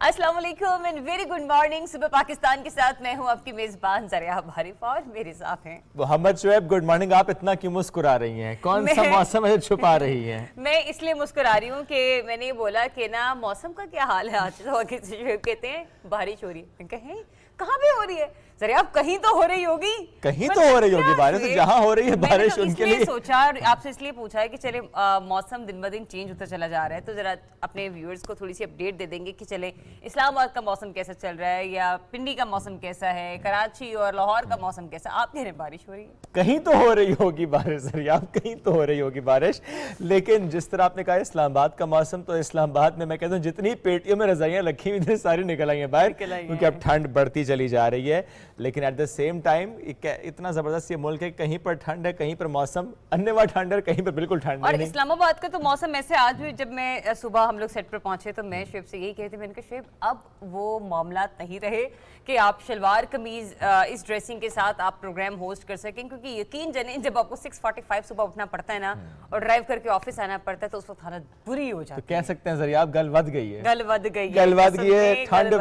वालेकुम and very good morning सुबह पाकिस्तान के साथ मैं हूँ आपकी मेजबान ज़रिया भारिफ और मेरे साथ हैं। मोहम्मद शुएब गुड मॉर्निंग आप इतना क्यों मुस्कुरा रही हैं? कौन सा मौसम है छुपा रही हैं? मैं इसलिए मुस्कुरा रही हूँ कि मैंने बोला कि ना मौसम का क्या हाल है आज? तो कहते हैं बारिश हो रही है। कहें? कहाँ पे हो रही है? सर आप कहीं तो हो रही होगी। कहीं तो हो रही होगी बारिश तो जहाँ हो रही है बारिश तो उनके लिए। सोचा और आपसे इसलिए पूछा है कि चले मौसम दिन ब दिन चेंज होता चला जा रहा है तो जरा अपने व्यूअर्स को थोड़ी सी अपडेट दे देंगे कि चले इस्लामाबाद का मौसम कैसा चल रहा है या पिंडी का मौसम कैसा है कराची और लाहौर का मौसम कैसा? आप कह रहे हैं बारिश हो रही है। कहीं तो हो रही होगी बारिश आप कहीं तो हो रही होगी बारिश। लेकिन जिस तरह आपने कहा इस्लामाबाद का मौसम तो इस्लामाबाद में मैं कहता हूँ जितनी पेटियों में रजाइयाँ रखी हुई थी सारी निकल आई हैं बाहर क्योंकि अब ठंड बढ़ती चली जा रही है। लेकिन एट द सेम टाइम इतना ज़बरदस्त ये मुल्क है कहीं पर ठंड है कहीं पर मौसम अन्य ठंड है कहीं पर बिल्कुल ठंड और इस्लामाबाद का तो मौसम ऐसे आज भी जब मैं सुबह हम लोग सेट पर पहुँचे तो मैं शेब से यही कहती मैंने कहा शेब अब वो मामला नहीं रहे कि आप शलवार कमीज इस ड्रेसिंग के साथ आप प्रोग्राम होस्ट कर सकें क्योंकि यकीन जने जब आपको 6:45 सुबह उठना पड़ता है ना हम्म। और ड्राइव करके ऑफ़िस आना पड़ता है तो उस वक्त हालत बुरी हो जाती है। कह सकते हैं ज़रिया आप गल वध गई है। गल वध गई है गल वध गई है ठंड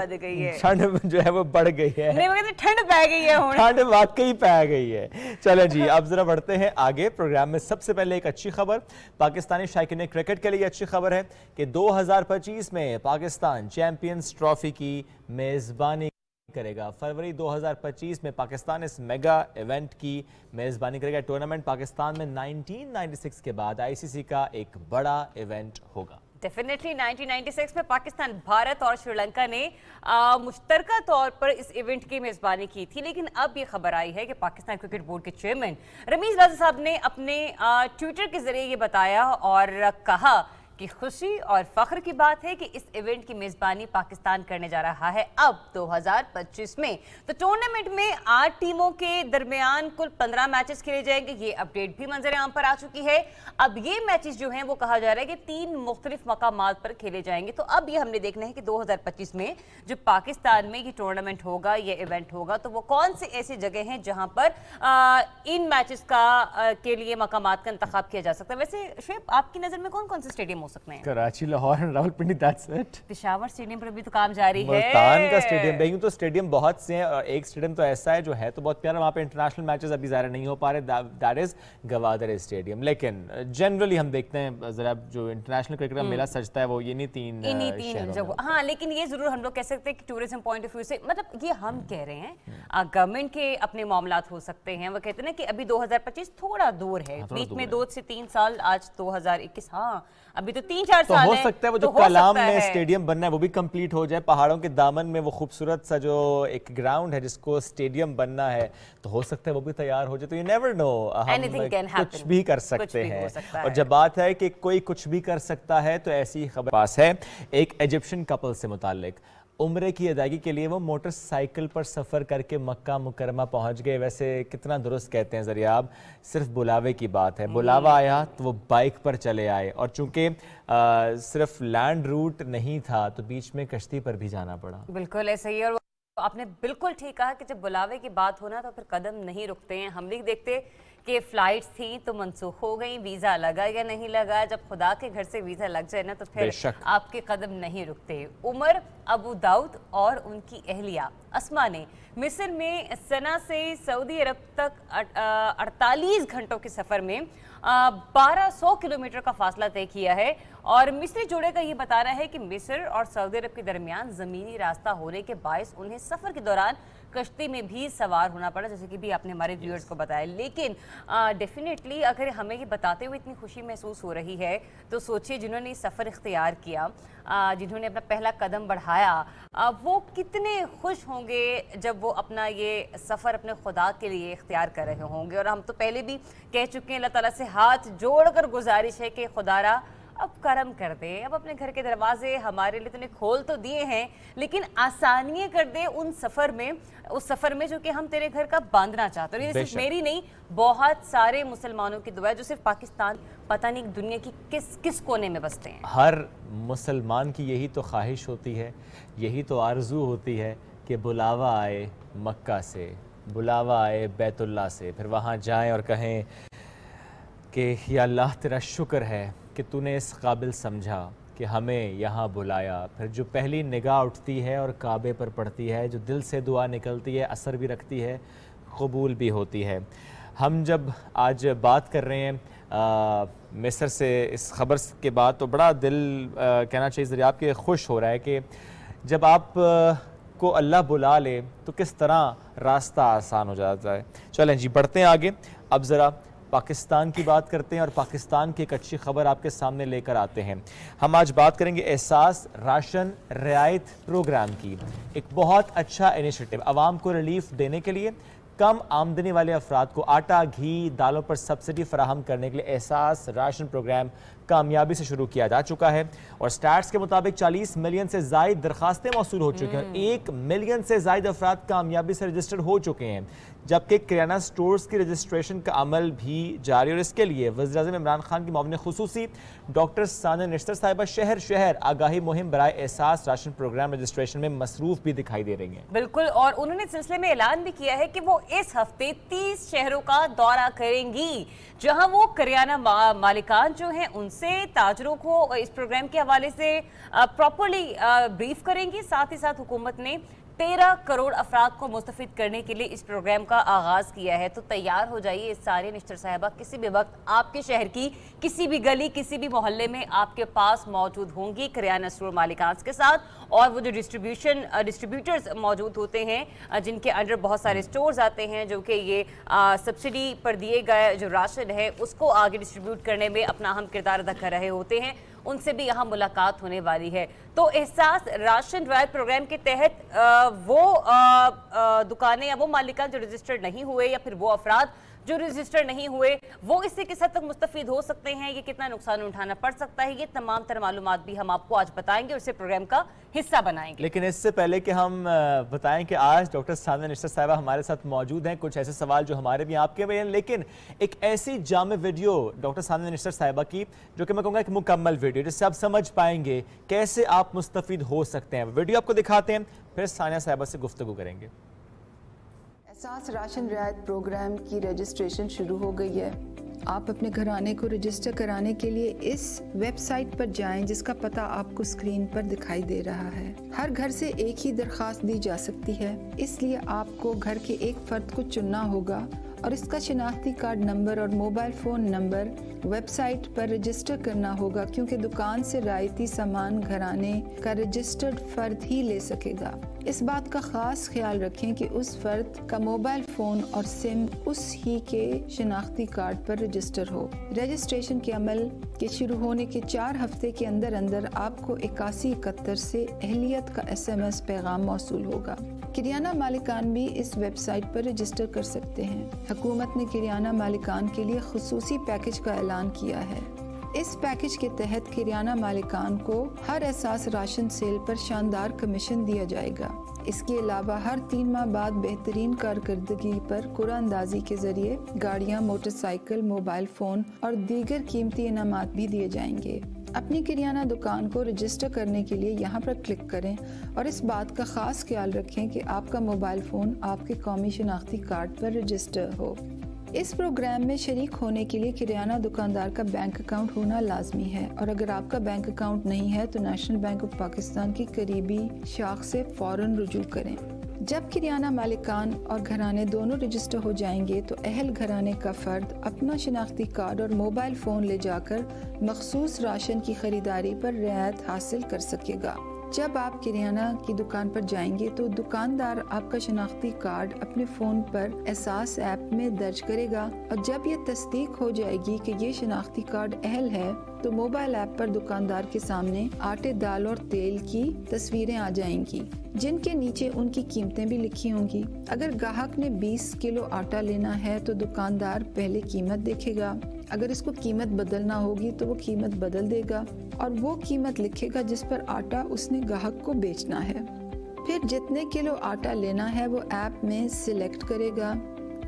ठंड जो है वो बढ़ गई है। नहीं ठंड ठंड वाकई पै गई है। चले जी, अब जरा बढ़ते हैं आगे प्रोग्राम में। सबसे पहले एक अच्छी खबर, पाकिस्तानी शायकीन क्रिकेट के लिए अच्छी खबर है कि 2025 में पाकिस्तान चैंपियंस ट्रॉफी की मेज़बानी करेगा। फरवरी 2025 में पाकिस्तान इस मेगा इवेंट की मेज़बानी करेगा। टूर्नामेंट पाकिस्तान में 1996 के बाद आईसीसी का एक बड़ा इवेंट होगा। डेफिनेटली 1996 में पाकिस्तान, भारत और श्रीलंका ने मुश्तर तौर पर इस इवेंट की मेज़बानी की थी। लेकिन अब ये खबर आई है कि पाकिस्तान क्रिकेट बोर्ड के चेयरमैन रमीज राजा साहब ने अपने ट्विटर के ज़रिए ये बताया और कहा की खुशी और फख्र की बात है कि इस इवेंट की मेजबानी पाकिस्तान करने जा रहा है अब 2025 में। तो टूर्नामेंट में आठ टीमों के दरमियान कुल 15 मैचेस खेले जाएँगे। ये अपडेट भी मंजर आम पर आ चुकी है। अब ये मैचेस जो हैं वो कहा जा रहा है कि तीन मुख्तलिफ़ मकाम पर खेले जाएँगे। तो अब ये हमने देखना है कि दो हज़ार पच्चीस में जो पाकिस्तान में ये टूर्नामेंट होगा ये इवेंट होगा तो वो कौन से ऐसी जगह हैं जहाँ पर आ, इन मैचेस का आ, के लिए मकाम का इंतखब किया जा सकता है। वैसे शेफ आपकी नज़र में कौन कौन से स्टेडियम हो सकते हैं Karachi Lahore and Rawalpindi that's it Peshawar stadium पर भी तो काम जारी है। मुल्तान का स्टेडियम देखिए तो स्टेडियम बहुत से हैं और एक स्टेडियम तो ऐसा है जो है तो बहुत प्यारा वहाँ पे इंटरनेशनल मैचेस अभी ज़्यादा नहीं हो पा रहे दैट इज़ गवादर स्टेडियम। लेकिन जनरली हम देखते हैं जरा जो इंटरनेशनल क्रिकेट का हम्म। मेला सजता है वो ये नहीं तीन इन्हीं तीन जगह हाँ लेकिन ये ज़रूर हम लोग कह सकते हैं कि टूरिज़्म पॉइंट ऑफ़ व्यू से मतलब ये हम कह रहे हैं गवर्नमेंट हम्म। के अपने मामला हो सकते हैं। वो कहते हैं कि अभी 2025 थोड़ा दूर है। हाँ, बीच में दो से तीन साल आज 2021 हाँ अभी तो तीन चार तो साल हो सकता है वो जो तो कलाम में स्टेडियम बनना है वो भी कंप्लीट हो जाए। पहाड़ों के दामन में वो खूबसूरत सा जो एक ग्राउंड है जिसको स्टेडियम बनना है तो हो सकता है वो भी तैयार हो जाए। तो यू नेवर नो हम कुछ भी कर सकते हैं और जब बात है कि कोई कुछ भी कर सकता है तो ऐसी खबर पास है। एक इजिप्शियन कपल से मुतालिक। उम्र की अदायगी के लिए वो मोटरसाइकिल पर सफ़र करके मक्का मुकरमा पहुँच गए। वैसे कितना दुरुस्त कहते हैं आप सिर्फ़ बुलावे की बात है। बुलावा हम्म। आया तो वो बाइक पर चले आए और चूँकि सिर्फ़ लैंड रूट नहीं था तो बीच में कश्ती पर भी जाना पड़ा। बिल्कुल ऐसे ही और आपने बिल्कुल ठीक कहा कि जब बुलावे की बात होना तो फिर कदम नहीं रुकते हैं। हम भी देखते कि फ़्लाइट्स थी तो मनसूख हो गई वीज़ा लगा या नहीं लगा? जब खुदा के घर से वीज़ा लग जाए ना तो फिर आपके कदम नहीं रुकते। उमर अबू दाऊद और उनकी अहलिया। असमा ने मिस्र में सना से सऊदी अरब तक अड़तालीस घंटों के सफ़र में बारह सौ किलोमीटर का फासला तय किया है। और मिस्री जोड़े का ये बता रहा है कि मिस्र और सऊदी अरब के दरमियान ज़मीनी रास्ता होने के बायस उन्हें सफ़र के दौरान कश्ती में भी सवार होना पड़ा जैसे कि भी आपने हमारे व्यूअर्स yes. को बताया लेकिन डेफिनेटली अगर हमें ये बताते हुए इतनी खुशी महसूस हो रही है तो सोचिए जिन्होंने सफ़र इख्तियार किया जिन्होंने अपना पहला कदम बढ़ाया वो कितने खुश होंगे जब वो अपना ये सफ़र अपने खुदा के लिए इख्तियार कर रहे होंगे और हम तो पहले भी कह चुके हैं अल्लाह ताला से हाथ जोड़ कर गुजारिश है कि खुदारा अब करम कर दे अब अपने घर के दरवाजे हमारे लिए तूने खोल तो दिए हैं लेकिन आसानियाँ कर दे उन सफ़र में उस सफ़र में जो कि हम तेरे घर का बांधना चाहते हैं। सिर्फ़ मेरी नहीं बहुत सारे मुसलमानों की दुआ है जो सिर्फ़ पाकिस्तान पता नहीं दुनिया की किस किस कोने में बसते हैं। हर मुसलमान की यही तो ख्वाहिश होती है यही तो आरज़ू होती है कि बुलावा आए मक्का से बुलावा आए बैतुल्ला से फिर वहाँ जाएँ और कहें कि या अल्लाह तेरा शुक्र है कि तूने इस काबिल समझा कि हमें यहाँ बुलाया। फिर जो पहली निगाह उठती है और काबे पर पड़ती है जो दिल से दुआ निकलती है असर भी रखती है कबूल भी होती है। हम जब आज बात कर रहे हैं मिस्र से इस खबर के बाद तो बड़ा दिल आ, कहना चाहिए ज़रिए आपके खुश हो रहा है कि जब आप को अल्लाह बुला ले तो किस तरह रास्ता आसान हो जाता है। चलें जी बढ़ते हैं आगे। अब ज़रा पाकिस्तान की बात करते हैं और पाकिस्तान की एक अच्छी खबर आपके सामने लेकर आते हैं। हम आज बात करेंगे एहसास राशन रियायत प्रोग्राम की। एक बहुत अच्छा इनिशिएटिव आवाम को रिलीफ देने के लिए कम आमदनी वाले अफराद को आटा घी दालों पर सब्सिडी फराहम करने के लिए एहसास राशन प्रोग्राम कामयाबी से शुरू किया जा चुका है और स्टैट्स के मुताबिक 40 मिलियन से जायद दरखास्तें मौसू हो चुकी हैं हम्म। एक मिलियन से जायद अफराद कामयाबी से रजिस्टर्ड हो चुके हैं। जबकि किराना स्टोर्स की रजिस्ट्रेशन का अमल भी जारी और इसके लिए वजी अजम इमरान खान की मामले खसूसी डॉक्टर साना नश्तर साहिबा शहर शहर आगाही मुहिम बरए एहसास राशन प्रोग्राम रजिस्ट्रेशन में मसरूफ भी दिखाई दे रही हैं। बिल्कुल और उन्होंने सिलसिले में ऐलान भी किया है कि वो इस हफ़्ते तीस शहरों का दौरा करेंगी जहाँ वो करियाना मा, मालिकान जो हैं उनसे ताजरों को इस प्रोग्राम के हवाले से प्रॉपरली ब्रीफ करेंगी। साथ ही साथ हुकूमत ने तेरह करोड़ अफराद को मुस्तफ़ करने के लिए इस प्रोग्राम का आगाज़ किया है। तो तैयार हो जाइए इस सारे निश्तर साहबा। किसी भी वक्त आपके शहर की, किसी भी गली, किसी भी मोहल्ले में आपके पास मौजूद होंगी करियाना स्टोर मालिकान के साथ। और वो जो डिस्ट्रीब्यूशन डिस्ट्रीब्यूटर्स मौजूद होते हैं जिनके अंडर बहुत सारे स्टोर्स आते हैं, जो कि ये सब्सिडी पर दिए गए जो राशन है, उसको आगे डिस्ट्रीब्यूट करने में अपना अहम किरदार अदा कर रहे होते हैं। उनसे भी यहाँ मुलाकात होने वाली है। तो एहसास राशन ड्राइव प्रोग्राम के तहत वो दुकानें या वो मालिका जो रजिस्टर्ड नहीं हुए या फिर वो अफराद जो रजिस्टर नहीं हुए, वो इससे किस हद तक मुस्तफ़ हो सकते हैं? ये कितना नुकसान उठाना पड़ सकता है? ये तमाम तर मालूम भी हम आपको आज बताएँगे और इसे प्रोग्राम का हिस्सा बनाएँगे। लेकिन इससे पहले कि हम बताएँ कि आज डॉक्टर सामने निश्चर साहबा हमारे साथ मौजूद हैं। कुछ ऐसे सवाल जो हमारे भी आपके भी हैं। लेकिन एक ऐसी जाम वीडियो डॉक्टर सामने निश्चर साहबा की, जो कि मैं कहूँगा एक मुकम्मल वीडियो, जिससे आप समझ पाएँगे कैसे आप मुस्तफ़ हो सकते हैं। वीडियो आपको दिखाते हैं, फिर सानिया साहबा से गुफ्तु करेंगे। एहसास राशन रियायत प्रोग्राम की रजिस्ट्रेशन शुरू हो गई है। आप अपने घराने को रजिस्टर कराने के लिए इस वेबसाइट पर जाएँ, जिसका पता आपको स्क्रीन पर दिखाई दे रहा है। हर घर से एक ही दरखास्त दी जा सकती है, इसलिए आपको घर के एक फर्द को चुनना होगा। और इसका शिनाख्ती कार्ड नंबर और मोबाइल फ़ोन नंबर वेबसाइट पर रजिस्टर करना होगा, क्योंकि दुकान से रायती सामान घराने का रजिस्टर्ड फ़र्द ही ले सकेगा। इस बात का ख़ास ख्याल रखें कि उस फर्द का मोबाइल फ़ोन और सिम उस ही के शिनाख्ती कार्ड पर रजिस्टर हो। रजिस्ट्रेशन के अमल के शुरू होने के चार हफ़्ते के अंदर अंदर आपको इक्यासी इकहत्तर से अहलियत का एस एम एस पैगाम मौसू होगा। किरियाना मालिकान भी इस वेबसाइट पर रजिस्टर कर सकते हैं। हुकूमत ने किरियाना मालिकान के लिए खसूसी पैकेज का ऐलान किया है। इस पैकेज के तहत किरियाना मालिकान को हर एहसास राशन सेल पर शानदार कमीशन दिया जाएगा। इसके अलावा हर तीन माह बाद बेहतरीन कारकर्दगी पर कुरानंदाजी के ज़रिए गाड़ियाँ, मोटरसाइकिल, मोबाइल फ़ोन और दीगर कीमती इनाम भी दिए जाएँगे। अपनी किरियाना दुकान को रजिस्टर करने के लिए यहाँ पर क्लिक करें और इस बात का ख़ास ख्याल रखें कि आपका मोबाइल फ़ोन आपके कौमी शनाख्ती कार्ड पर रजिस्टर हो। इस प्रोग्राम में शरीक होने के लिए किराना दुकानदार का बैंक अकाउंट होना लाजमी है और अगर आपका बैंक अकाउंट नहीं है तो नेशनल बैंक ऑफ़ पाकिस्तान की करीबी शाख से फ़ौरन रजू करें। जब किरियाना मालिकान और घराने दोनों रजिस्टर हो जाएँगे तो अहल घराने का फ़र्द अपना शिनाख्ती कार्ड और मोबाइल फ़ोन ले जाकर मखसूस राशन की ख़रीदारी पर रियायत हासिल कर सकेगा। जब आप किरियाना की दुकान पर जाएँगे तो दुकानदार आपका शनाख्ती कार्ड अपने फ़ोन पर एहसास ऐप में दर्ज करेगा और जब ये तस्दीक हो जाएगी कि ये शनाख्ती कार्ड अहल है तो मोबाइल ऐप पर दुकानदार के सामने आटे, दाल और तेल की तस्वीरें आ जाएँगी, जिनके नीचे उनकी कीमतें भी लिखी होंगी। अगर ग्राहक ने 20 किलो आटा लेना है तो दुकानदार पहले कीमत देखेगा। अगर इसको कीमत बदलना होगी तो वो कीमत बदल देगा और वो कीमत लिखेगा जिस पर आटा उसने ग्राहक को बेचना है। फिर जितने किलो आटा लेना है वो ऐप में सिलेक्ट करेगा।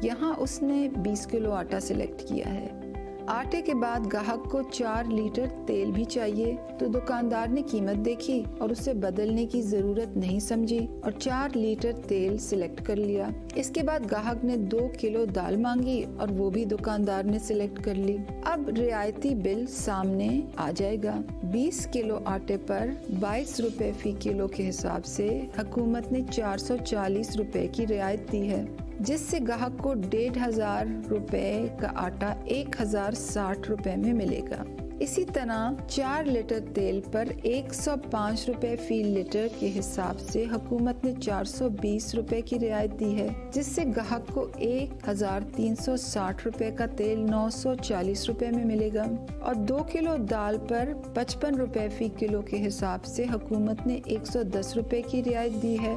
यहाँ उसने 20 किलो आटा सिलेक्ट किया है। आटे के बाद ग्राहक को चार लीटर तेल भी चाहिए। तो दुकानदार ने कीमत देखी और उसे बदलने की ज़रूरत नहीं समझी और चार लीटर तेल सिलेक्ट कर लिया। इसके बाद ग्राहक ने दो किलो दाल मांगी और वो भी दुकानदार ने सिलेक्ट कर ली। अब रियायती बिल सामने आ जाएगा। 20 किलो आटे पर बाईस रूपए फ़ी किलो के हिसाब से हुकूमत ने 440 रुपए की रियायत दी है। जिससे ग्राहक को डेढ़ हज़ार रुपए का आटा एक हज़ार साठ रुपए में मिलेगा। इसी तरह चार लीटर तेल पर 105 रुपए फ़ी लीटर के हिसाब से हुकूमत ने 420 रुपए की रियायत दी है, जिससे ग्राहक को 1360 रुपए का तेल 940 रुपए में मिलेगा और दो किलो दाल पर 55 रुपए फ़ी किलो के हिसाब से हुकूमत ने 110 रुपए की रियायत दी है।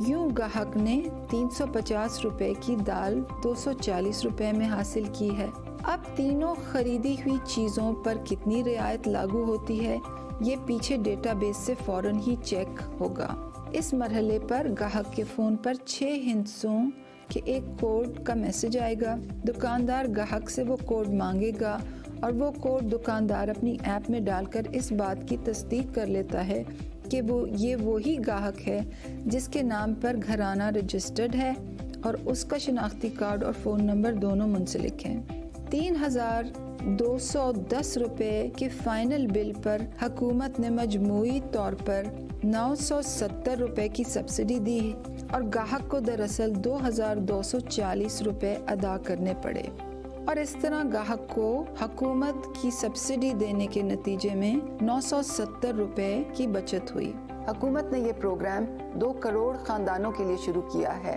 यूँ ग्राहक ने 350 रुपए की दाल 240 रुपए में हासिल की है। अब तीनों खरीदी हुई चीज़ों पर कितनी रियायत लागू होती है, ये पीछे डेटाबेस से फ़ौरन ही चेक होगा। इस मरहले पर ग्राहक के फ़ोन पर छः हिंसों के एक कोड का मैसेज आएगा। दुकानदार ग्राहक से वो कोड मांगेगा और वो कोड दुकानदार अपनी ऐप में डालकर इस बात की तस्दीक कर लेता है कि वो, ये वही ग्राहक है, जिसके नाम पर घराना रजिस्टर्ड है और उसका शनाख्ती कार्ड और फ़ोन नंबर दोनों मुंसलिक हैं। तीन हज़ार दो सौ दस रुपये के फाइनल बिल पर हकूमत ने मजमू तौर पर नौ सौ सत्तर रुपये की सब्सिडी दी और गाहक को दरअसल दो हज़ार दो सौ चालीस रुपये अदा करने पड़े। और इस तरह ग्राहक को हकूमत की सब्सिडी देने के नतीजे में नौ सौ सत्तर रुपए की बचत हुई। हुकूमत ने ये प्रोग्राम दो करोड़ खानदानों के लिए शुरू किया है।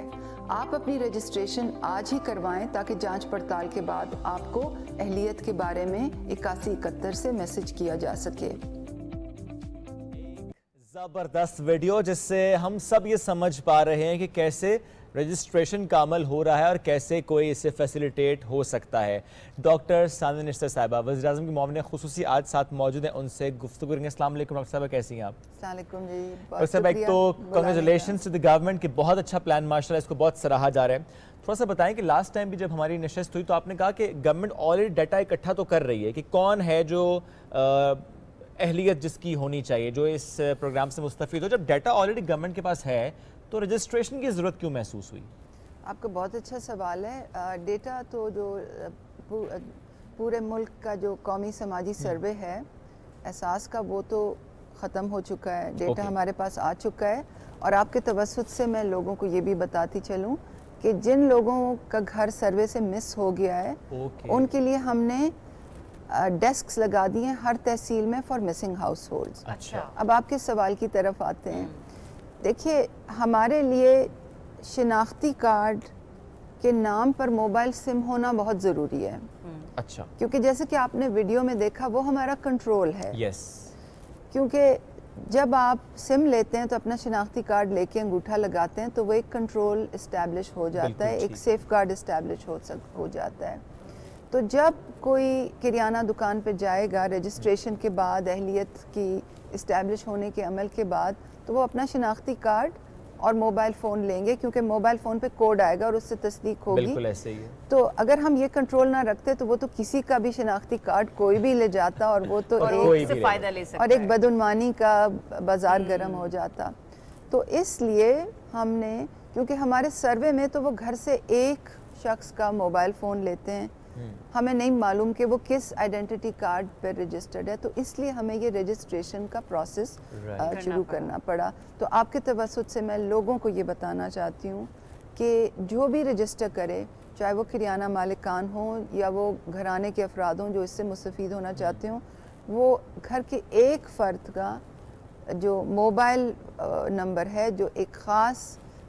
आप अपनी रजिस्ट्रेशन आज ही करवाएँ ताकि जाँच पड़ताल के बाद आपको अहलियत के बारे में इक्यासी इकहत्तर से मैसेज किया जा सके। ज़बरदस्त वीडियो जिससे हम सब ये समझ पा रहे हैं कि कैसे रजिस्ट्रेशन का अमल हो रहा है और कैसे कोई इसे फैसिलिटेट हो सकता है। डॉक्टर सानिन निश्तर साहिबा वजी अजम की मोमिन खसूसी आज साथ मौजूद हैं उनसे गुफ्तु करेंगे। असल डॉक्टर साहबा कैसी हैं आप? डॉक्टर साहब एक तो कॉन्ग्रेचुलेशन टू द गवर्नमेंट की बहुत अच्छा प्लान माशा इसको बहुत सराहा जा रहा है। थोड़ा सा बताएँ कि लास्ट टाइम भी जब हमारी नशस्त हुई तो आपने कहा कि गवर्नमेंट ऑलरेडी डाटा इकट्ठा तो कर रही है कि कौन है जो अहलियत जिसकी होनी चाहिए जो इस प्रोग्राम से मुस्तफ़ हो। जब डाटा ऑलरेडी गवर्नमेंट के पास है तो रजिस्ट्रेशन की ज़रूरत क्यों महसूस हुई आपका बहुत अच्छा सवाल है डेटा तो जो पूरे मुल्क का जो कौमी समाजी हम्म। सर्वे है एहसास का वो तो ख़त्म हो चुका है डेटा okay. हमारे पास आ चुका है और आपके तवसत से मैं लोगों को ये भी बताती चलूँ कि जिन लोगों का घर सर्वे से मिस हो गया है okay. उनके लिए हमने डेस्क लगा दिए हैं हर तहसील में फॉर मिसिंग हाउस होल्ड अच्छा अब आपके सवाल की तरफ़ आते हैं हम्म। देखिए हमारे लिए शिनाख्ती कार्ड के नाम पर मोबाइल सिम होना बहुत ज़रूरी है। अच्छा। क्योंकि जैसे कि आपने वीडियो में देखा वो हमारा कंट्रोल है। यस क्योंकि जब आप सिम लेते हैं तो अपना शिनाख्ती कार्ड लेके अंगूठा लगाते हैं तो वो एक कंट्रोल इस्टेब्लिश हो जाता है एक सेफ़ गार्ड इस्टेब्लिश हो सक हो जाता है। तो जब कोई किरियाना दुकान पर जाएगा रजिस्ट्रेशन के बाद अहलियत की इस्टेब्लिश होने के अमल के बाद तो वो अपना शिनाख्ती कार्ड और मोबाइल फ़ोन लेंगे क्योंकि मोबाइल फ़ोन पे कोड आएगा और उससे तस्दीक होगी। बिल्कुल ऐसे ही है। तो अगर हम ये कंट्रोल ना रखते तो वो तो किसी का भी शिनाख्ती कार्ड कोई भी ले जाता और वो तो और एक फ़ायदा ले सकता और एक बदनवानी का बाज़ार गर्म हो जाता। तो इसलिए हमने क्योंकि हमारे सर्वे में तो वो घर से एक शख्स का मोबाइल फ़ोन लेते हैं हम्म। हमें नहीं मालूम कि वो किस आइडेंटिटी कार्ड पर रजिस्टर्ड है तो इसलिए हमें ये रजिस्ट्रेशन का प्रोसेस शुरू करना पड़ा। तो आपके तवसत से मैं लोगों को ये बताना चाहती हूँ कि जो भी रजिस्टर करे चाहे वो किरियाना मालिकान हो या वो घराने के अफराद हों जो इससे मुस्तफ़ होना चाहते हों वो घर के एक फ़र्द का जो मोबाइल नंबर है जो एक ख़ास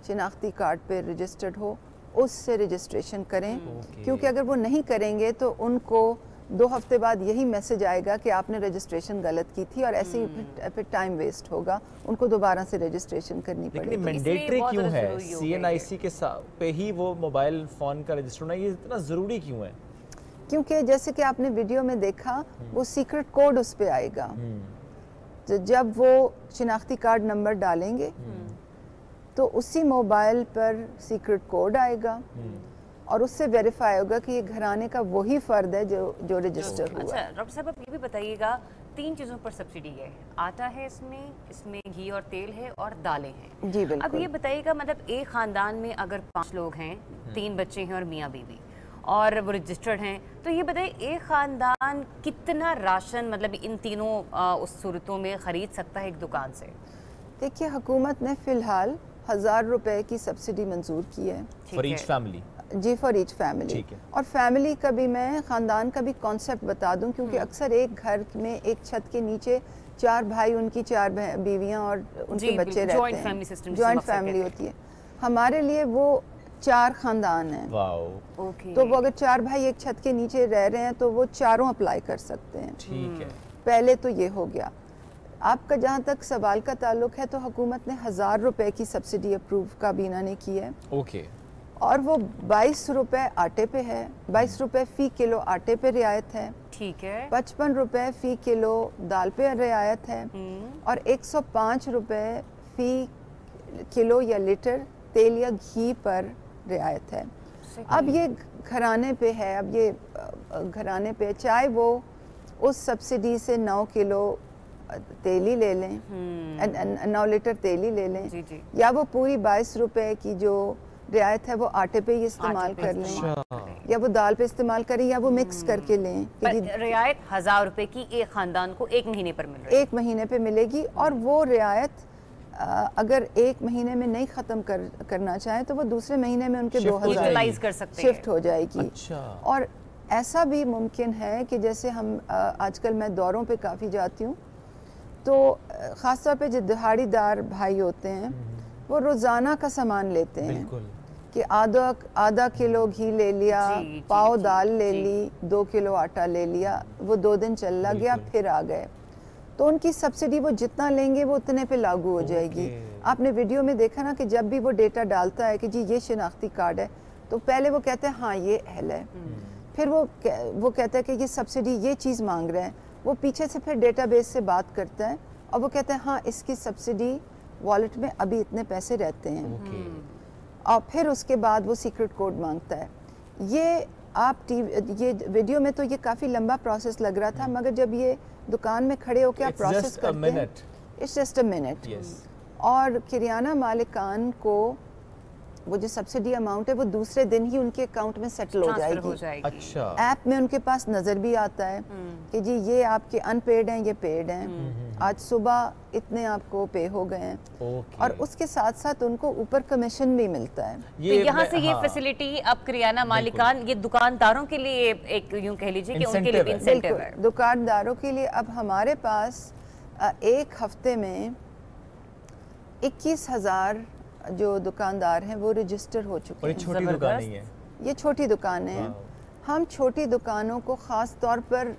शनाख्ती कार्ड पर रजिस्टर्ड हो उससे रजिस्ट्रेशन करें। Okay. क्योंकि अगर वो नहीं करेंगे तो उनको दो हफ़्ते बाद यही मैसेज आएगा कि आपने रजिस्ट्रेशन गलत की थी और ऐसे ही hmm. फिर टाइम वेस्ट होगा। उनको दोबारा से रजिस्ट्रेशन करनी पड़ेगी। मैंडेटरी क्यों है? सीएनआईसी के पे ही वो मोबाइल फ़ोन का रजिस्टर होना ये इतना ज़रूरी क्यों है? क्योंकि जैसे कि आपने वीडियो में देखा hmm. वो सीक्रेट कोड उस पर आएगा। Hmm. तो जब वो शिनाख्ती कार्ड नंबर डालेंगे तो उसी मोबाइल पर सीक्रेट कोड आएगा हम्म। और उससे वेरीफाई होगा कि ये घराने का वही फर्द है जो जो रजिस्टर हुआ अच्छा डॉक्टर साहब आप ये भी बताइएगा तीन चीज़ों पर सब्सिडी है। आटा है इसमें इसमें घी और तेल है और दालें हैं। जी बिल्कुल। अब ये बताइएगा मतलब एक ख़ानदान में अगर पाँच लोग हैं तीन बच्चे हैं और मियाँ बीवी और वो रजिस्टर्ड हैं तो ये बताइए एक ख़ानदान कितना राशन मतलब इन तीनों आ, उस सूरतों में ख़रीद सकता है एक दुकान से? देखिए हुकूमत ने फ़िलहाल हज़ार रुपए की सब्सिडी मंजूर की है। फॉर ईच फैमिली जी फॉर ईच फैमिली और फैमिली का भी मैं ख़ानदान का भी कॉन्सेप्ट बता दूँ क्योंकि हम्म। अक्सर एक घर में एक छत के नीचे चार भाई उनकी चार बीवियाँ और उनके जी, बच्चे रहते हैं। जॉइंट फैमिली होती है। हमारे लिए वो चार ख़ानदान हैं। वाओ तो वो अगर चार भाई एक छत के नीचे रह रहे हैं तो वो चारों अप्लाई कर सकते हैं। ठीक है। पहले तो ये हो गया। आपका जहाँ तक सवाल का ताल्लुक है तो हुकूमत ने हज़ार रुपए की सब्सिडी अप्रूव काबीना ने की है। ओके। और वो बाईस रुपए आटे पे है बाईस रुपए फ़ी किलो आटे पे रियायत है। ठीक है। पचपन रुपए फ़ी किलो दाल पे रियायत है। और एक सौ पाँच रुपए फ़ी किलो या लीटर तेल या घी पर रियायत है। अब ये घराने पे है अब ये घराने पे चाहे वो उस सब्सिडी से नौ किलो तेल ही ले लें। हम्म, नौ लीटर तेल ही ले लें। जी जी। या वो पूरी बाईस रुपए की जो रियायत है वो आटे पे ही इस्तेमाल कर लें। अच्छा। या वो दाल पे इस्तेमाल करें या वो मिक्स करके लें। रियायत हज़ार रुपए की एक खानदान को एक महीने पर मिल एक महीने पे मिलेगी और वो रियायत अगर एक महीने में नहीं ख़त्म कर करना चाहे तो वो दूसरे महीने में उनके दो हज़ार कर सकते शिफ्ट हो। जाएगी। अच्छा। और ऐसा भी मुमकिन है कि जैसे हम आजकल मैं दौरों पे काफ़ी जाती हूँ तो ख़ास तौर पे जो दिहाड़ीदार भाई होते हैं वो रोज़ाना का सामान लेते हैं। कि आधा आधा किलो घी ले लिया पाव जी, दाल ले ली दो किलो आटा ले लिया वो दो दिन चला गया फिर आ गए। तो उनकी सब्सिडी वो जितना लेंगे वो उतने पे लागू हो जाएगी। आपने वीडियो में देखा ना कि जब भी वो डेटा डालता है कि जी ये शिनाख्ती कार्ड है तो पहले वो कहते हैं हाँ ये अहल है। फिर वो कह- वो कहता है कि ये सब्सिडी ये चीज़ मांग रहे हैं। वो पीछे से फिर डेटाबेस से बात करता है और वो कहते हैं हाँ इसकी सब्सिडी वॉलेट में अभी इतने पैसे रहते हैं। ओके। और फिर उसके बाद वो सीक्रेट कोड माँगता है। ये आप टीवी ये वीडियो में तो ये काफ़ी लंबा प्रोसेस लग रहा था मगर जब ये दुकान में खड़े होकर आप प्रोसेस करते हैं इट्स जस्ट अ मिनट और किरियाना मालिकान को वो जो सब्सिडी अमाउंट है वो दूसरे दिन ही उनके अकाउंट में सेटल हो हो जाएगी। अच्छा। ऐप में उनके पास नज़र भी आता है कि जी ये आपके अनपेड हैं ये पेड हैं। आज सुबह इतने आपको पे हो गए हैं। ओके और उसके साथ साथ उनको ऊपर कमीशन भी मिलता है। तो यहाँ से ये हाँ, फैसिलिटी अब किरियाना मालिकान ये दुकानदारों के लिए एक यूँ कह लीजिए कि उनके लिए इंसेंटिव है। दुकानदारों के लिए अब हमारे पास एक हफ़्ते में इक्कीस हज़ार जो दुकानदार हैं वो रजिस्टर हो चुके हैं। छोटी दुकान नहीं है? ये छोटी दुकानें हैं। हम छोटी दुकानों को ख़ास तौर पर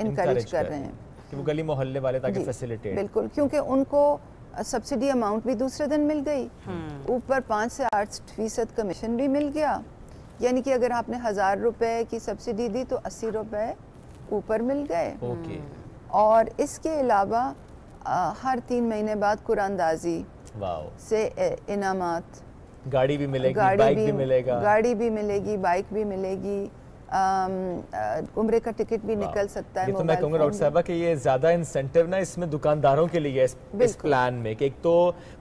इनक्रेज कर रहे हैं। कि वो गली मोहल्ले वाले ताकि फैसिलिटेट बिल्कुल क्योंकि उनको सब्सिडी अमाउंट भी दूसरे दिन मिल गई। ऊपर पाँच से आठ फ़ीसद कमीशन भी मिल गया। यानी कि अगर आपने हज़ार रुपए की सब्सिडी दी तो अस्सी रुपए ऊपर मिल गए। और इसके अलावा हर तीन महीने बाद कुरानदाजी से इनामत। गाड़ी भी मिलेगी गाड़ी बाइक भी भी मिलेगा। गाड़ी भी मिलेगी बाइक भी मिलेगी। उम्रे का टिकट भी निकल सकता है ये तो मैं कहूँगा डॉक्टर साहबा कि ये ज़्यादा इंसेंटिव ना इसमें दुकानदारों के लिए इस, इस प्लान में कि एक तो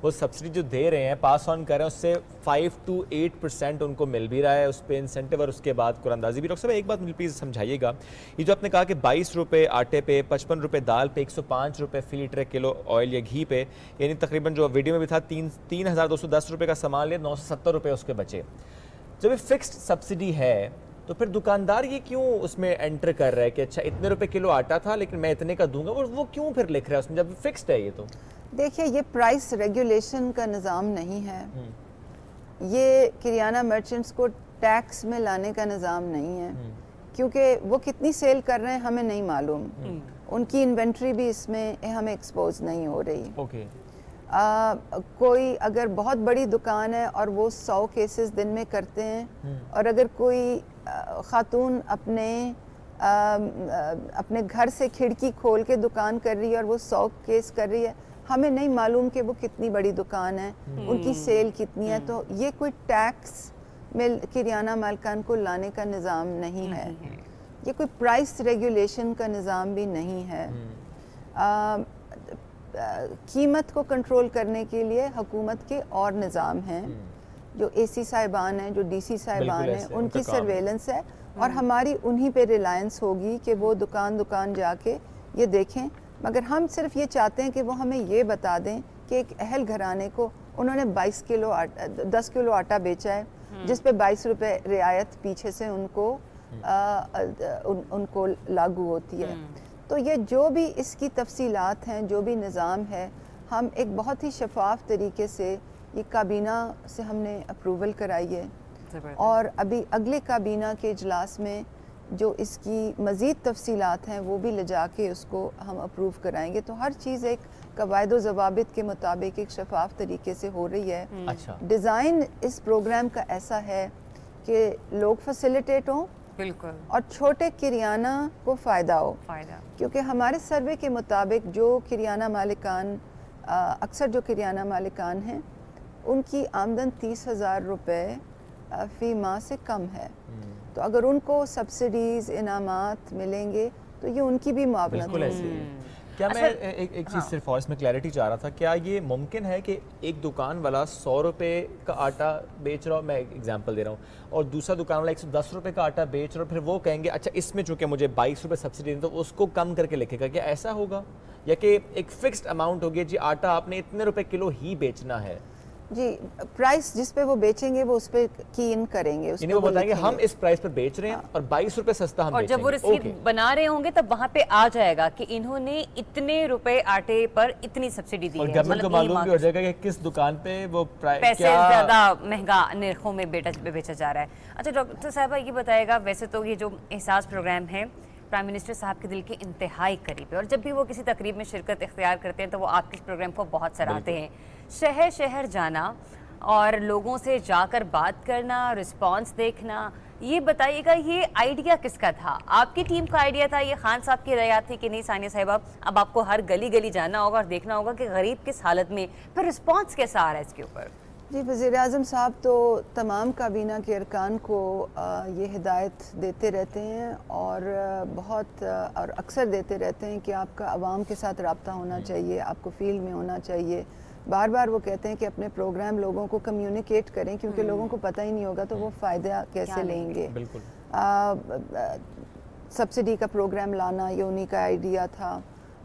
वो सब्सिडी जो दे रहे हैं पास ऑन कर रहे हैं उससे फाइव टू एट परसेंट उनको मिल भी रहा है उस पर इंसेंटिव और उसके बाद कुरानदाजी भी। डॉक्टर साहब एक बात मुझे प्लीज़ समझाइएगा ये जो आपने कहा कि बाईस रुपये आटे पे पचपन रुपये दाल पे एक सौ पाँच रुपये फ़ी लीटर किलो ऑयल या घी पे यानी तकरीबन जो वीडियो में भी था तीन तीन हज़ार दो सौ दस रुपये का सामान लिया नौ सौ सत्तर रुपये उसके बचे। जब ये फिक्स्ड सब्सिडी है तो फिर दुकानदार ये क्यों उसमें एंटर कर रहा है कि अच्छा इतने रुपए किलो आटा था लेकिन मैं इतने का दूँगा? वो वो क्यों फिर लिख रहा है? उसमें जब फिक्स्ड है ये तो। देखिए ये प्राइस रेगुलेशन का निज़ाम नहीं है। ये किरियाना मर्चेंट्स को टैक्स में लाने का निज़ाम नहीं है। क्योंकि वो कितनी सेल कर रहे हैं हमें नहीं मालूम। उनकी इन्वेंट्री भी इसमें हमें एक्सपोज नहीं हो रही। ओके आ, कोई अगर बहुत बड़ी दुकान है और वो सौ केसेस दिन में करते हैं और अगर कोई खातून अपने आ, आ, अपने घर से खिड़की खोल के दुकान कर रही है और वो सौ केस कर रही है। हमें नहीं मालूम कि वो कितनी बड़ी दुकान है उनकी सेल कितनी है। तो ये कोई टैक्स मिल किरियाना मालकान को लाने का निज़ाम नहीं, है।, ये कोई प्राइस रेगुलेशन का निज़ाम भी नहीं है। हम्म। कीमत को कंट्रोल करने के लिए हुकूमत के और निज़ाम हैं। हम्म। जो एसी साहिबान हैं जो डीसी साहिबान हैं उनकी सर्वेलेंस है और हम्म। हमारी उन्हीं पे रिलायंस होगी कि वो दुकान दुकान जाके ये देखें मगर हम सिर्फ़ ये चाहते हैं कि वो हमें ये बता दें कि एक अहल घराने को उन्होंने 22 किलो आटा 10 किलो आटा बेचा है हम्म। जिस पे बाईस रुपए रियायत पीछे से उनको आ, उन, उनको लागू होती है तो ये जो भी इसकी तफसीलात हैं जो भी निज़ाम है हम एक बहुत ही शफाफ तरीके से ये काबीना से हमने अप्रूवल कराई है। और अभी अगले काबीना के इजलास में जो इसकी मज़ीद तफसीलात हैं वो भी ले जा के उसको हम अप्रूव कराएँगे। तो हर चीज़ एक कवायद जवाबित के मुताबिक एक शफाफ तरीके से हो रही है। हम्म। अच्छा। डिज़ाइन इस प्रोग्राम का ऐसा है कि लोग फैसिलिटेट हों बिल्कुल। और छोटे किरियाना को फ़ायदा हो। फ़ायदा। क्योंकि हमारे सर्वे के मुताबिक जो किरियाना मालिकान अक्सर जो किरियाना मालिकान हैं उनकी आमदन तीस हज़ार रुपये फ़ी माह से कम है। हम्म। तो अगर उनको सब्सिडीज़ इनामात मिलेंगे तो ये उनकी भी मुआवनत होगी क्या मैं एक एक चीज़ हाँ। सिर्फ़ और इसमें क्लैरिटी चाह रहा था क्या ये मुमकिन है कि एक दुकान वाला सौ रुपये का आटा बेच रहा हो? मैं एग्जांपल दे रहा हूँ। और दूसरा दुकान वाला एक सौ दस रुपये का आटा बेच रहा हो फिर वो कहेंगे अच्छा इसमें चूँकि मुझे बाईस रुपये सब्सिडी तो उसको कम करके लिखेगा। क्या ऐसा होगा? या कि एक फिक्स्ड अमाउंट होगी जी आटा आपने इतने रुपये किलो ही बेचना है। जी प्राइस जिस पे वो बेचेंगे वो उस पर की इन करेंगे उस वो बताएँगे हम इस प्राइस पर बेच रहे हैं हाँ। और बाईस रुपए सस्ता हम और जब वो रिसीट बना रहे होंगे तब वहाँ पे आ जाएगा कि इन्होंने इतने रुपए आटे पर इतनी सब्सिडी दी और गवर्नमेंट मतलब को मालूम भी हो जाएगा कि किस दुकान पे वो पैसे ज़्यादा महँगा निरखों में बेचा जा रहा है। अच्छा डॉक्टर साहबा ये बताएगा वैसे तो ये जो एहसास प्रोग्राम है प्राइम मिनिस्टर साहब के दिल के इंतहाई करीब है और जब भी वो किसी तकरीब में शिरकत इख्तियार करते हैं तो वो आपके इस प्रोग्राम को बहुत सराहते हैं। शहर शहर जाना और लोगों से जाकर बात करना रिस्पांस देखना, ये बताइएगा, ये आइडिया किसका था? आपकी टीम का आइडिया था, ये खान साहब की रयात थी कि नहीं सानिया साहिबा, अब आपको हर गली गली जाना होगा और देखना होगा कि गरीब किस हालत में फिर रिस्पांस कैसा आ रहा है इसके ऊपर? जी वज़ी अजम साहब तो तमाम काबीना के अरकान को ये हिदायत देते रहते हैं और बहुत और अक्सर देते रहते हैं कि आपका आवाम के साथ रबता होना चाहिए, आपको फ़ील्ड में होना चाहिए। बार बार वो कहते हैं कि अपने प्रोग्राम लोगों को कम्युनिकेट करें क्योंकि लोगों को पता ही नहीं होगा तो वो फ़ायदा कैसे लेंगे? सब्सिडी का प्रोग्राम लाना ये उन्हीं का आइडिया था।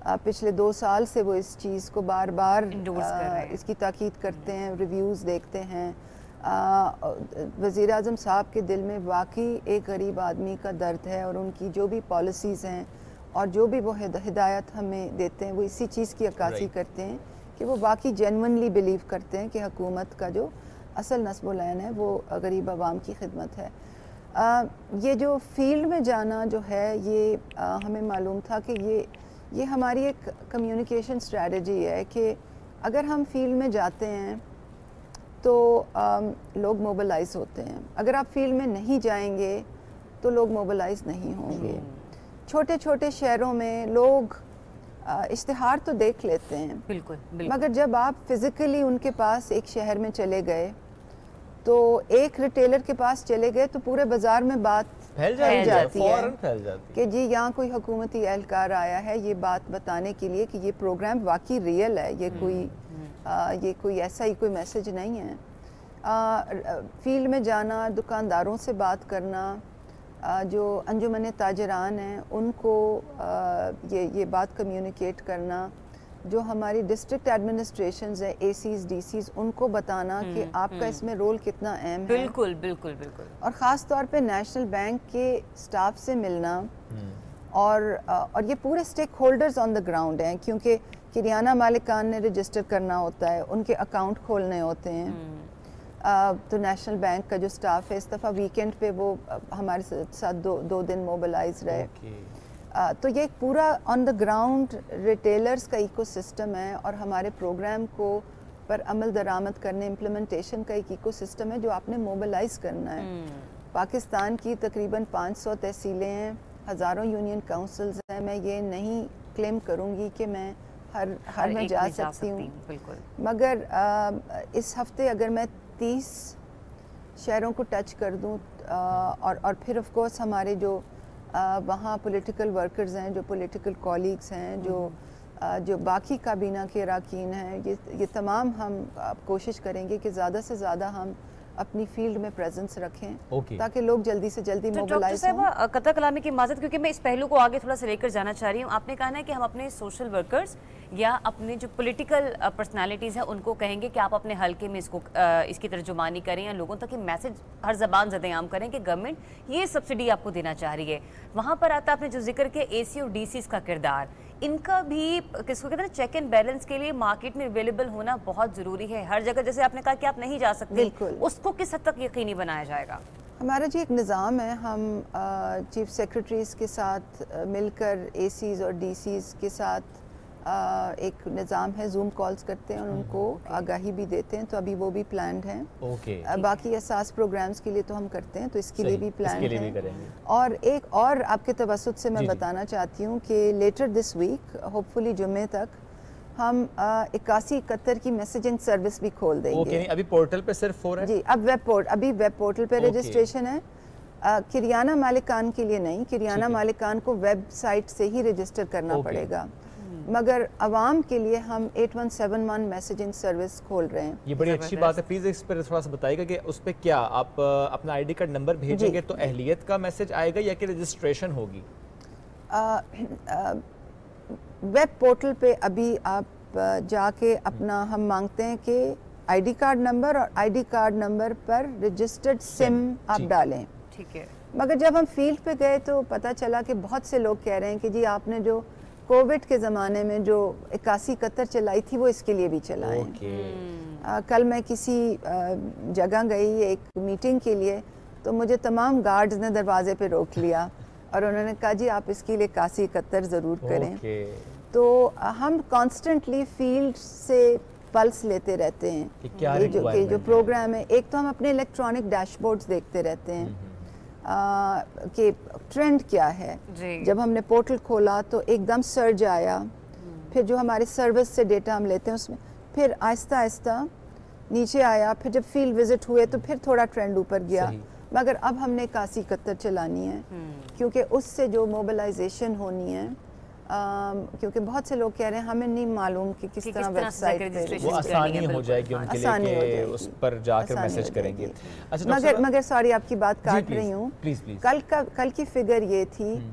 आ, पिछले दो साल से वो इस चीज़ को बार बार आ, इसकी ताकीद करते हैं रिव्यूज़ देखते हैं। वज़ी अजम साहब के दिल में वाकई एक गरीब आदमी का दर्द है और उनकी जो भी पॉलिसीज़ हैं और जो भी वो हिदायत हमें देते हैं वो इसी चीज़ की अक्सी करते हैं। कि वो वाकई जेनवनली बिलीव करते हैं कि हुकूमत का जो असल नस्ब लैन है वो गरीब आवाम की खिदमत है। आ, ये जो फ़ील्ड में जाना जो है ये आ, हमें मालूम था कि ये ये हमारी एक कम्युनिकेशन स्ट्रेटजी है कि अगर हम फ़ील्ड में जाते हैं तो आ, लोग मोबलाइज होते हैं। अगर आप फ़ील्ड में नहीं जाएँगे तो लोग मोबलाइज नहीं होंगे। छोटे छोटे शहरों में लोग इश्तहार तो देख लेते हैं। बिल्कुल, बिल्कुल। मगर जब आप फिज़िकली उनके पास एक शहर में चले गए तो एक रिटेलर के पास चले गए तो पूरे बाज़ार में बात फैल, फैल जाती है। फैल जाती कि जी यहाँ कोई हुकूमती एहलकार आया है ये बात बताने के लिए कि ये प्रोग्राम वाकई रियल है ये हम्म, कोई हम्म। आ, ये कोई ऐसा ही कोई मैसेज नहीं है। आ, फ़ील्ड में जाना दुकानदारों से बात करना जो अंजुमन ताजरान हैं उनको ये ये बात कम्युनिकेट करना जो हमारी डिस्ट्रिक्ट एडमिनिस्ट्रेशन है ए सीज डी सीज उनको बताना कि हम्म, आपका हम्म। इसमें रोल कितना अहम है बिल्कुल बिल्कुल बिल्कुल और ख़ास तौर पे नेशनल बैंक के स्टाफ से मिलना हम्म। और और ये पूरे stakeholders on the ground हैं क्योंकि किरियाना मालिकान ने रजिस्टर करना होता है उनके अकाउंट खोलने होते हैं तो नेशनल बैंक का जो स्टाफ है इस दफ़ा वीकेंड पे वो हमारे साथ दो दो दिन मोबिलाइज रहे। Okay. तो ये एक पूरा ऑन द ग्राउंड रिटेलर्स का इकोसिस्टम है और हमारे प्रोग्राम को पर अमल दरामद करने इम्प्लीमेंटेशन का एक इकोसिस्टम है जो आपने मोबिलाइज करना है। Hmm. पाकिस्तान की तकरीबन 500 तहसीलें हैं हज़ारों यूनियन काउंसिल्स हैं। मैं ये नहीं क्लेम करूँगी कि मैं हर हर, हर में जा सकती हूँ। मगर आ, इस हफ़्ते अगर मैं 30 शहरों को टच कर दूँ और और फिर ऑफ़ कोर्स हमारे जो वहाँ पॉलिटिकल वर्कर्स हैं जो पॉलिटिकल कॉलीग्स हैं जो जो बाकी काबीना के अरकान हैं ये ये तमाम हम कोशिश करेंगे कि ज़्यादा से ज़्यादा हम अपनी फ़ील्ड में प्रेजेंस रखें okay. ताकि लोग जल्दी से जल्दी तो मोबिलाइज हों कतर कलामी की माजत क्योंकि मैं इस पहलू को आगे थोड़ा सा लेकर जाना चाह रही हूँ आपने कहा ना कि हम अपने सोशल वर्कर्स या अपने जो पॉलिटिकल पर्सनालिटीज़ हैं उनको कहेंगे कि आप अपने हल्के में इसको इसकी तर्जुमानी करें या लोगों तक ये मैसेज हर जबान जदेआम करें कि गवर्नमेंट ये सब्सिडी आपको देना चाह रही है। वहाँ पर आता आपने जो ज़िक्र किया ए सी और डी का किरदार। इनका भी किसको कहते हैं चेक एंड बैलेंस के लिए मार्केट में अवेलेबल होना बहुत ज़रूरी है। हर जगह जैसे आपने कहा कि आप नहीं जा सकते उसको किस हद तक यकीनी बनाया जाएगा? हमारा जी एक निज़ाम है हम चीफ सेक्रेटरीज़ के साथ मिलकर ए और डी के साथ एक निज़ाम है जूम कॉल्स करते हैं और उनको आगाही भी देते हैं तो अभी वो भी प्लान है. बाकी एहसास प्रोग्राम्स के लिए तो हम करते हैं तो इसके लिए भी प्लान है। और एक और आपके तवसत से मैं बताना चाहती हूँ कि लेटर दिस वीक होपफुली जुमे तक हम इक्यासी इकहत्तर की मैसेजिंग सर्विस भी खोल देंगे। Okay, अभी पोर्टल पे सिर्फ़ हो रहा है? जी अब वेब पोर्ट अभी वेब पोर्टल पे okay. रजिस्ट्रेशन है। किरियाना मालिकान के लिए नहीं किरियाना मालिकान को वेबसाइट से ही रजिस्टर करना. पड़ेगा। मगर आवाम के लिए हम 8171 मैसेजिंग सर्विस खोल रहे हैं। ये बड़ी अच्छी बात है। प्लीज़ इस पर थोड़ा सा बताइएगा कि उस पर क्या आप अपना आईडी कार्ड नंबर भेजेंगे तो अहलियत का मैसेज आएगा या कि रजिस्ट्रेशन होगी? वेब पोर्टल पे अभी आप जाके अपना हम मांगते हैं कि आईडी कार्ड नंबर और आईडी कार्ड नंबर पर रजिस्टर्ड सिम आप डालें। ठीक है। मगर जब हम फ़ील्ड पे गए तो पता चला कि बहुत से लोग कह रहे हैं कि जी आपने जो कोविड के ज़माने में जो इक्यासी कतर चलाई थी वो इसके लिए भी चलाए okay. कल मैं किसी जगह गई एक मीटिंग के लिए तो मुझे तमाम गार्ड्स ने दरवाजे पे रोक लिया और उन्होंने कहा जी आप इसके लिए इक्यासी इकहत्तर ज़रूर करें okay. तो हम कॉन्स्टेंटली फ़ील्ड से पल्स लेते रहते हैं ये जो कि जो प्रोग्राम है एक तो हम अपने इलेक्ट्रॉनिक डैशबोर्ड्स देखते रहते हैं हम्म, हम्म। कि ट्रेंड क्या है? जब हमने पोर्टल खोला तो एकदम सर्ज आया। फिर जो हमारे सर्विस से डेटा हम लेते हैं उसमें फिर आहिस्ता आहिस्ता नीचे आया फिर जब फ़ील्ड विज़िट हुए तो फिर थोड़ा ट्रेंड ऊपर गया। मगर अब हमने काशी कत्तर चलानी है हम्म। क्योंकि उससे जो मोबिलाइजेशन होनी है क्योंकि बहुत से लोग कह रहे हैं हमें नहीं मालूम कि किस तरह वेबसाइट पे वो आसानी हो जाएगी उनके लिए कि उस पर जाकर मैसेज करेंगे। अच्छा मगर मगर सॉरी आपकी बात काट रही हूँ। कल का कल की फिगर ये थी हम्म।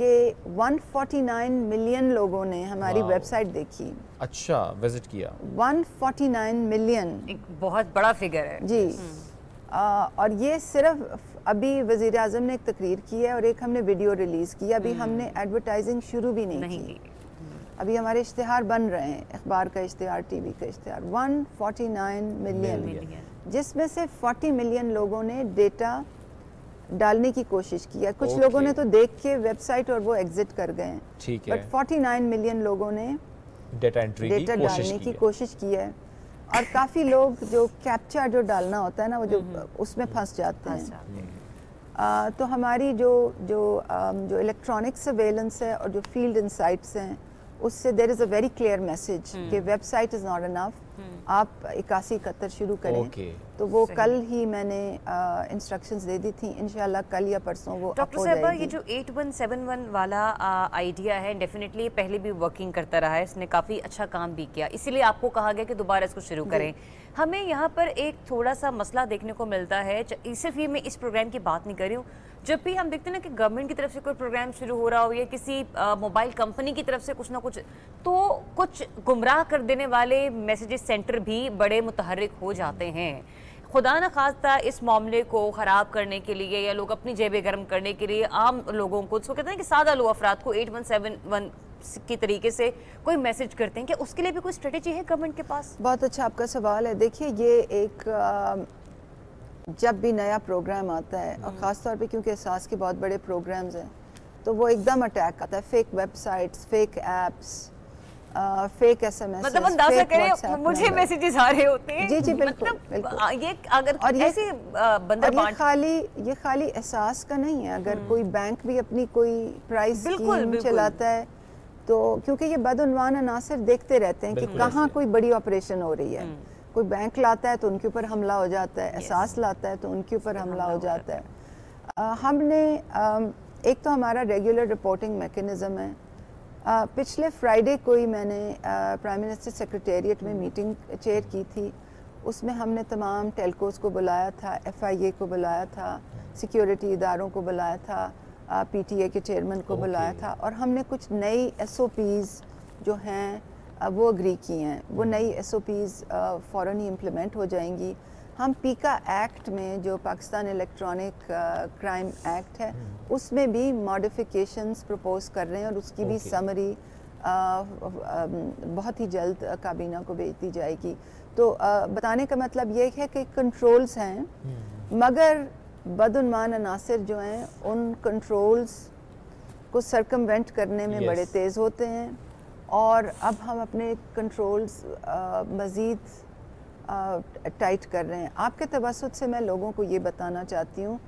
कि 149 मिलियन लोगों ने हमारी वेबसाइट देखी। अच्छा विज़िट किया। 149 मिलियन एक बहुत बड़ा फिगर है। जी। हम्म। आ, और ये सिर्फ़ अभी वज़ीर अजम ने एक तकरीर की है और एक हमने वीडियो रिलीज़ की अभी हम्म। हमने एडवर्टाइजिंग शुरू भी नहीं, नहीं की। अभी हमारे इश्तहार बन रहे हैं अखबार का इश्तहार टीवी का इश्तहार। 149 मिलियन। जिसमें से 40 मिलियन लोगों ने डेटा डालने की कोशिश की है। कुछ okay. लोगों ने तो देख के वेबसाइट और वो एग्जिट कर गए हैं। बट 49 मिलियन लोगों ने डेटा एंट्री डेटा डालने की कोशिश की है। और काफ़ी लोग जो कैप्चर जो डालना होता है ना वो जो हम्म, हम्म। उसमें फंस जाते हैं। आ, तो हमारी जो जो जो इलेक्ट्रॉनिक सर्वेलेंस है और जो फ़ील्ड इंसाइट्स हैं उससे there is a very clear message कि वेबसाइट इज़ नॉट इनफ आप इक्यासी इकहत्तर शुरू करें। okay. तो वो कल ही मैंने इंस्ट्रक्शंस दे दी थी। इनशाला कल या परसों वो डॉक्टर साहबा ये जो 8171 वाला आइडिया है डेफिनेटली पहले भी वर्किंग करता रहा है। इसने काफ़ी अच्छा काम भी किया। इसीलिए आपको कहा गया कि दोबारा इसको शुरू करें। हमें यहाँ पर एक थोड़ा सा मसला देखने को मिलता है। सिर्फ़ ये मैं इस प्रोग्राम की बात नहीं कर रही हूँ। जब भी हम देखते हैं ना कि गवर्नमेंट की तरफ़ से कोई प्रोग्राम शुरू हो रहा हो या किसी मोबाइल कंपनी की तरफ़ से कुछ ना कुछ तो कुछ गुमराह कर देने वाले मैसेजेस सेंटर भी बड़े मुतहरक हो जाते हैं। खुदा न खास्ता इस मामले को ख़राब करने के लिए या लोग अपनी जेबें गर्म करने के लिए आम लोगों को, उसको कहते हैं कि सादा लोग अफराद को एट वन सेवन वन की तरीके से कोई मैसेज करते हैं। कि उसके लिए भी कोई स्ट्रेटेजी है गवर्नमेंट के पास? बहुत अच्छा आपका सवाल है। देखिए, ये एक जब भी नया प्रोग्राम आता है और ख़ास तौर पे क्योंकि एहसास के बहुत बड़े प्रोग्राम्स हैं तो वो एकदम अटैक आता है। Fake websites fake apps fake SMS मतलब अंदाज़ा करें मुझे मैसेजेस आ रहे होते हैं। जी जी बिल्कुल, मतलब, बिल्कुल। ये अगर और ये, ऐसे बंदर ये खाली ये खाली एहसास का नहीं है। अगर हम्म। कोई बैंक भी अपनी कोई प्राइस स्कीम चलाता है तो क्योंकि ये बदनवान अनासर देखते रहते हैं कि कहाँ कोई बड़ी ऑपरेशन हो रही है। हम्म। कोई बैंक लाता है तो उनके ऊपर हमला हो जाता है एहसास लाता है तो उनके ऊपर हमला हो जाता है। आ, हमने आ, एक तो हमारा रेगुलर रिपोर्टिंग मेकनिज़म है। आ, पिछले फ्राइडे को ही मैंने प्राइम मिनिस्टर सेक्रेटेरिएट में मीटिंग चेयर की थी। उसमें हमने तमाम टेलकोस को बुलाया था एफआईए को बुलाया था सिक्योरिटी इदारों को बुलाया था पीटीए के चेयरमैन को okay. बुलाया था और हमने कुछ नई एसओपीज़ जो हैं वो अग्री की हैं वो नई एस ओ पीज़ फ़ौर ही इम्प्लीमेंट हो जाएँगी हम पीका एक्ट में जो पाकिस्तान इलेक्ट्रॉनिक क्राइम एक्ट है हम्म। उसमें भी मॉडिफिकेशंस प्रपोज कर रहे हैं और उसकी okay. भी समरी बहुत ही जल्द काबीना को भेज दी जाएगी तो आ, बताने का मतलब ये है कि कंट्रोल्स हैं हम्म। मगर बदउनमान अनासर जो हैं उन कंट्रोल्स को सरकमवेंट करने में yes. बड़े तेज़ होते हैं और अब हम अपने कंट्रोल्स मज़ीद टाइट कर रहे हैं। आपके तवसत से मैं लोगों को ये बताना चाहती हूँ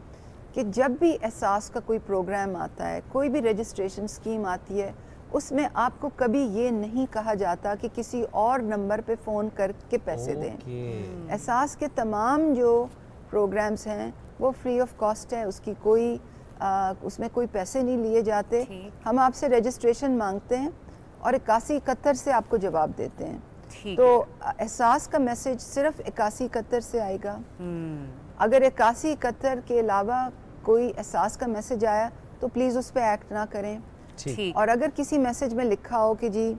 कि जब भी एहसास का कोई प्रोग्राम आता है कोई भी रजिस्ट्रेशन स्कीम आती है उसमें आपको कभी ये नहीं कहा जाता कि किसी और नंबर पे फ़ोन करके पैसे दें। एहसास के तमाम जो प्रोग्राम्स हैं वो फ्री ऑफ़ कॉस्ट है उसकी कोई आ, उसमें कोई पैसे नहीं लिए जाते। हम आपसे रजिस्ट्रेशन मांगते हैं। और इक्यासी इकहत्तर से आपको जवाब देते हैं। तो एहसास का मैसेज सिर्फ़ इक्यासी इकहत्तर से आएगा। हम्म। अगर इक्यासी इकहत्तर के अलावा कोई एहसास का मैसेज आया तो प्लीज़ उस पर एक्ट ना करें। और अगर किसी मैसेज में लिखा हो कि जी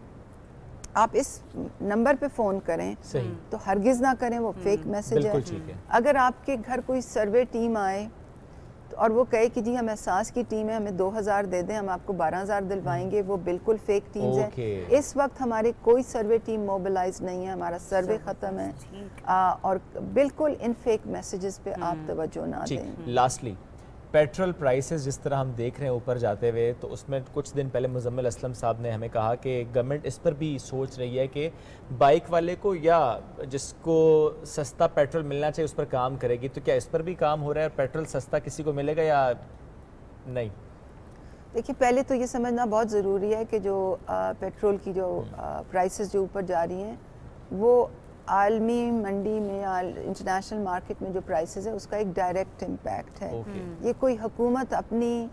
आप इस नंबर पे फ़ोन करें तो हरगिज़ ना करें वो फेक हम्म। मैसेज है। अगर आपके घर कोई सर्वे टीम आए और वो कहे कि जी हम एहसास की टीम है हमें 2000 दे दें हम आपको 12000 दिलवाएँगे। वो बिल्कुल फेक टीम्स okay. हैं इस वक्त हमारे कोई सर्वे टीम मोबिलाइज नहीं है हमारा सर्वे ख़त्म है। आ, और बिल्कुल इन फेक मैसेजेस पे आप हम्म। तवज्जो ना दें। लास्टली पेट्रोल प्राइसेस जिस तरह हम देख रहे हैं ऊपर जाते हुए तो उसमें कुछ दिन पहले मुजम्मिल असलम साहब ने हमें कहा कि गवर्नमेंट इस पर भी सोच रही है कि बाइक वाले को या जिसको सस्ता पेट्रोल मिलना चाहिए उस पर काम करेगी। तो क्या इस पर भी काम हो रहा है पेट्रोल सस्ता किसी को मिलेगा या नहीं? देखिए पहले तो ये समझना बहुत ज़रूरी है कि जो आ, पेट्रोल की जो प्राइसेस जो ऊपर जा रही हैं वो आलमी मंडी में इंटरनेशनल मार्केट में जो प्राइसेस है उसका एक डायरेक्ट इम्पैक्ट है। Okay. ये कोई हुकूमत अपनी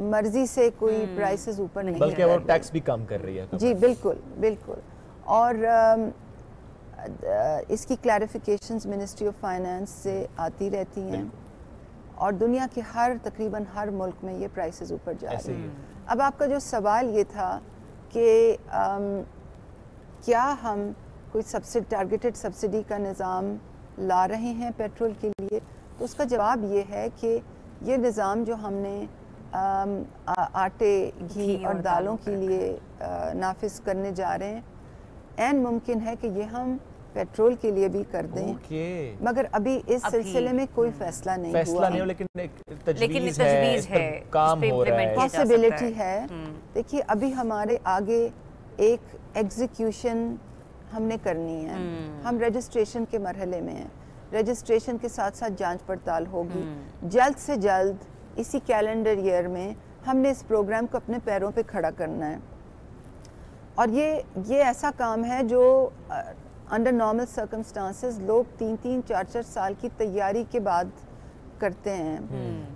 मर्ज़ी से कोई hmm. प्राइसेस ऊपर नहीं बल्कि वो टैक्स भी कम कर रही है जी बिल्कुल बिल्कुल। और आ, इसकी क्लैरिफिकेशन मिनिस्ट्री ऑफ़ फाइनेंस से आती रहती हैं। और दुनिया के हर तकरीबन हर मुल्क में ये प्राइसेस ऊपर जा रही हैं। अब आपका जो सवाल ये था कि क्या हम कोई सब्सिडी टारगेटेड सब्सिडी का निज़ाम ला रहे हैं पेट्रोल के लिए तो उसका जवाब ये है कि ये निज़ाम जो हमने आटे घी और, और दालों के लिए नाफिज करने जा रहे हैं एन मुमकिन है कि ये हम पेट्रोल के लिए भी कर दें okay. मगर अभी इस सिलसिले में कोई हम्म। फैसला नहीं फैसला हुआ नहीं हो लेकिन एक तजवीज है, है काम हो रहा है पॉसिबिलिटी है हम्म। देखिए अभी हमारे आगे एक एग्जीक्यूशन हमने करनी है। हम्म। हम रजिस्ट्रेशन के मरहले में हैं। रजिस्ट्रेशन के साथ साथ जाँच पड़ताल होगी। हम्म। जल्द से जल्द इसी कैलेंडर ईयर में हमने इस प्रोग्राम को अपने पैरों पे खड़ा करना है। और ये ये ऐसा काम है जो अंडर नॉर्मल सर्कमस्टांसेस लोग तीन तीन चार चार साल की तैयारी के बाद करते हैं।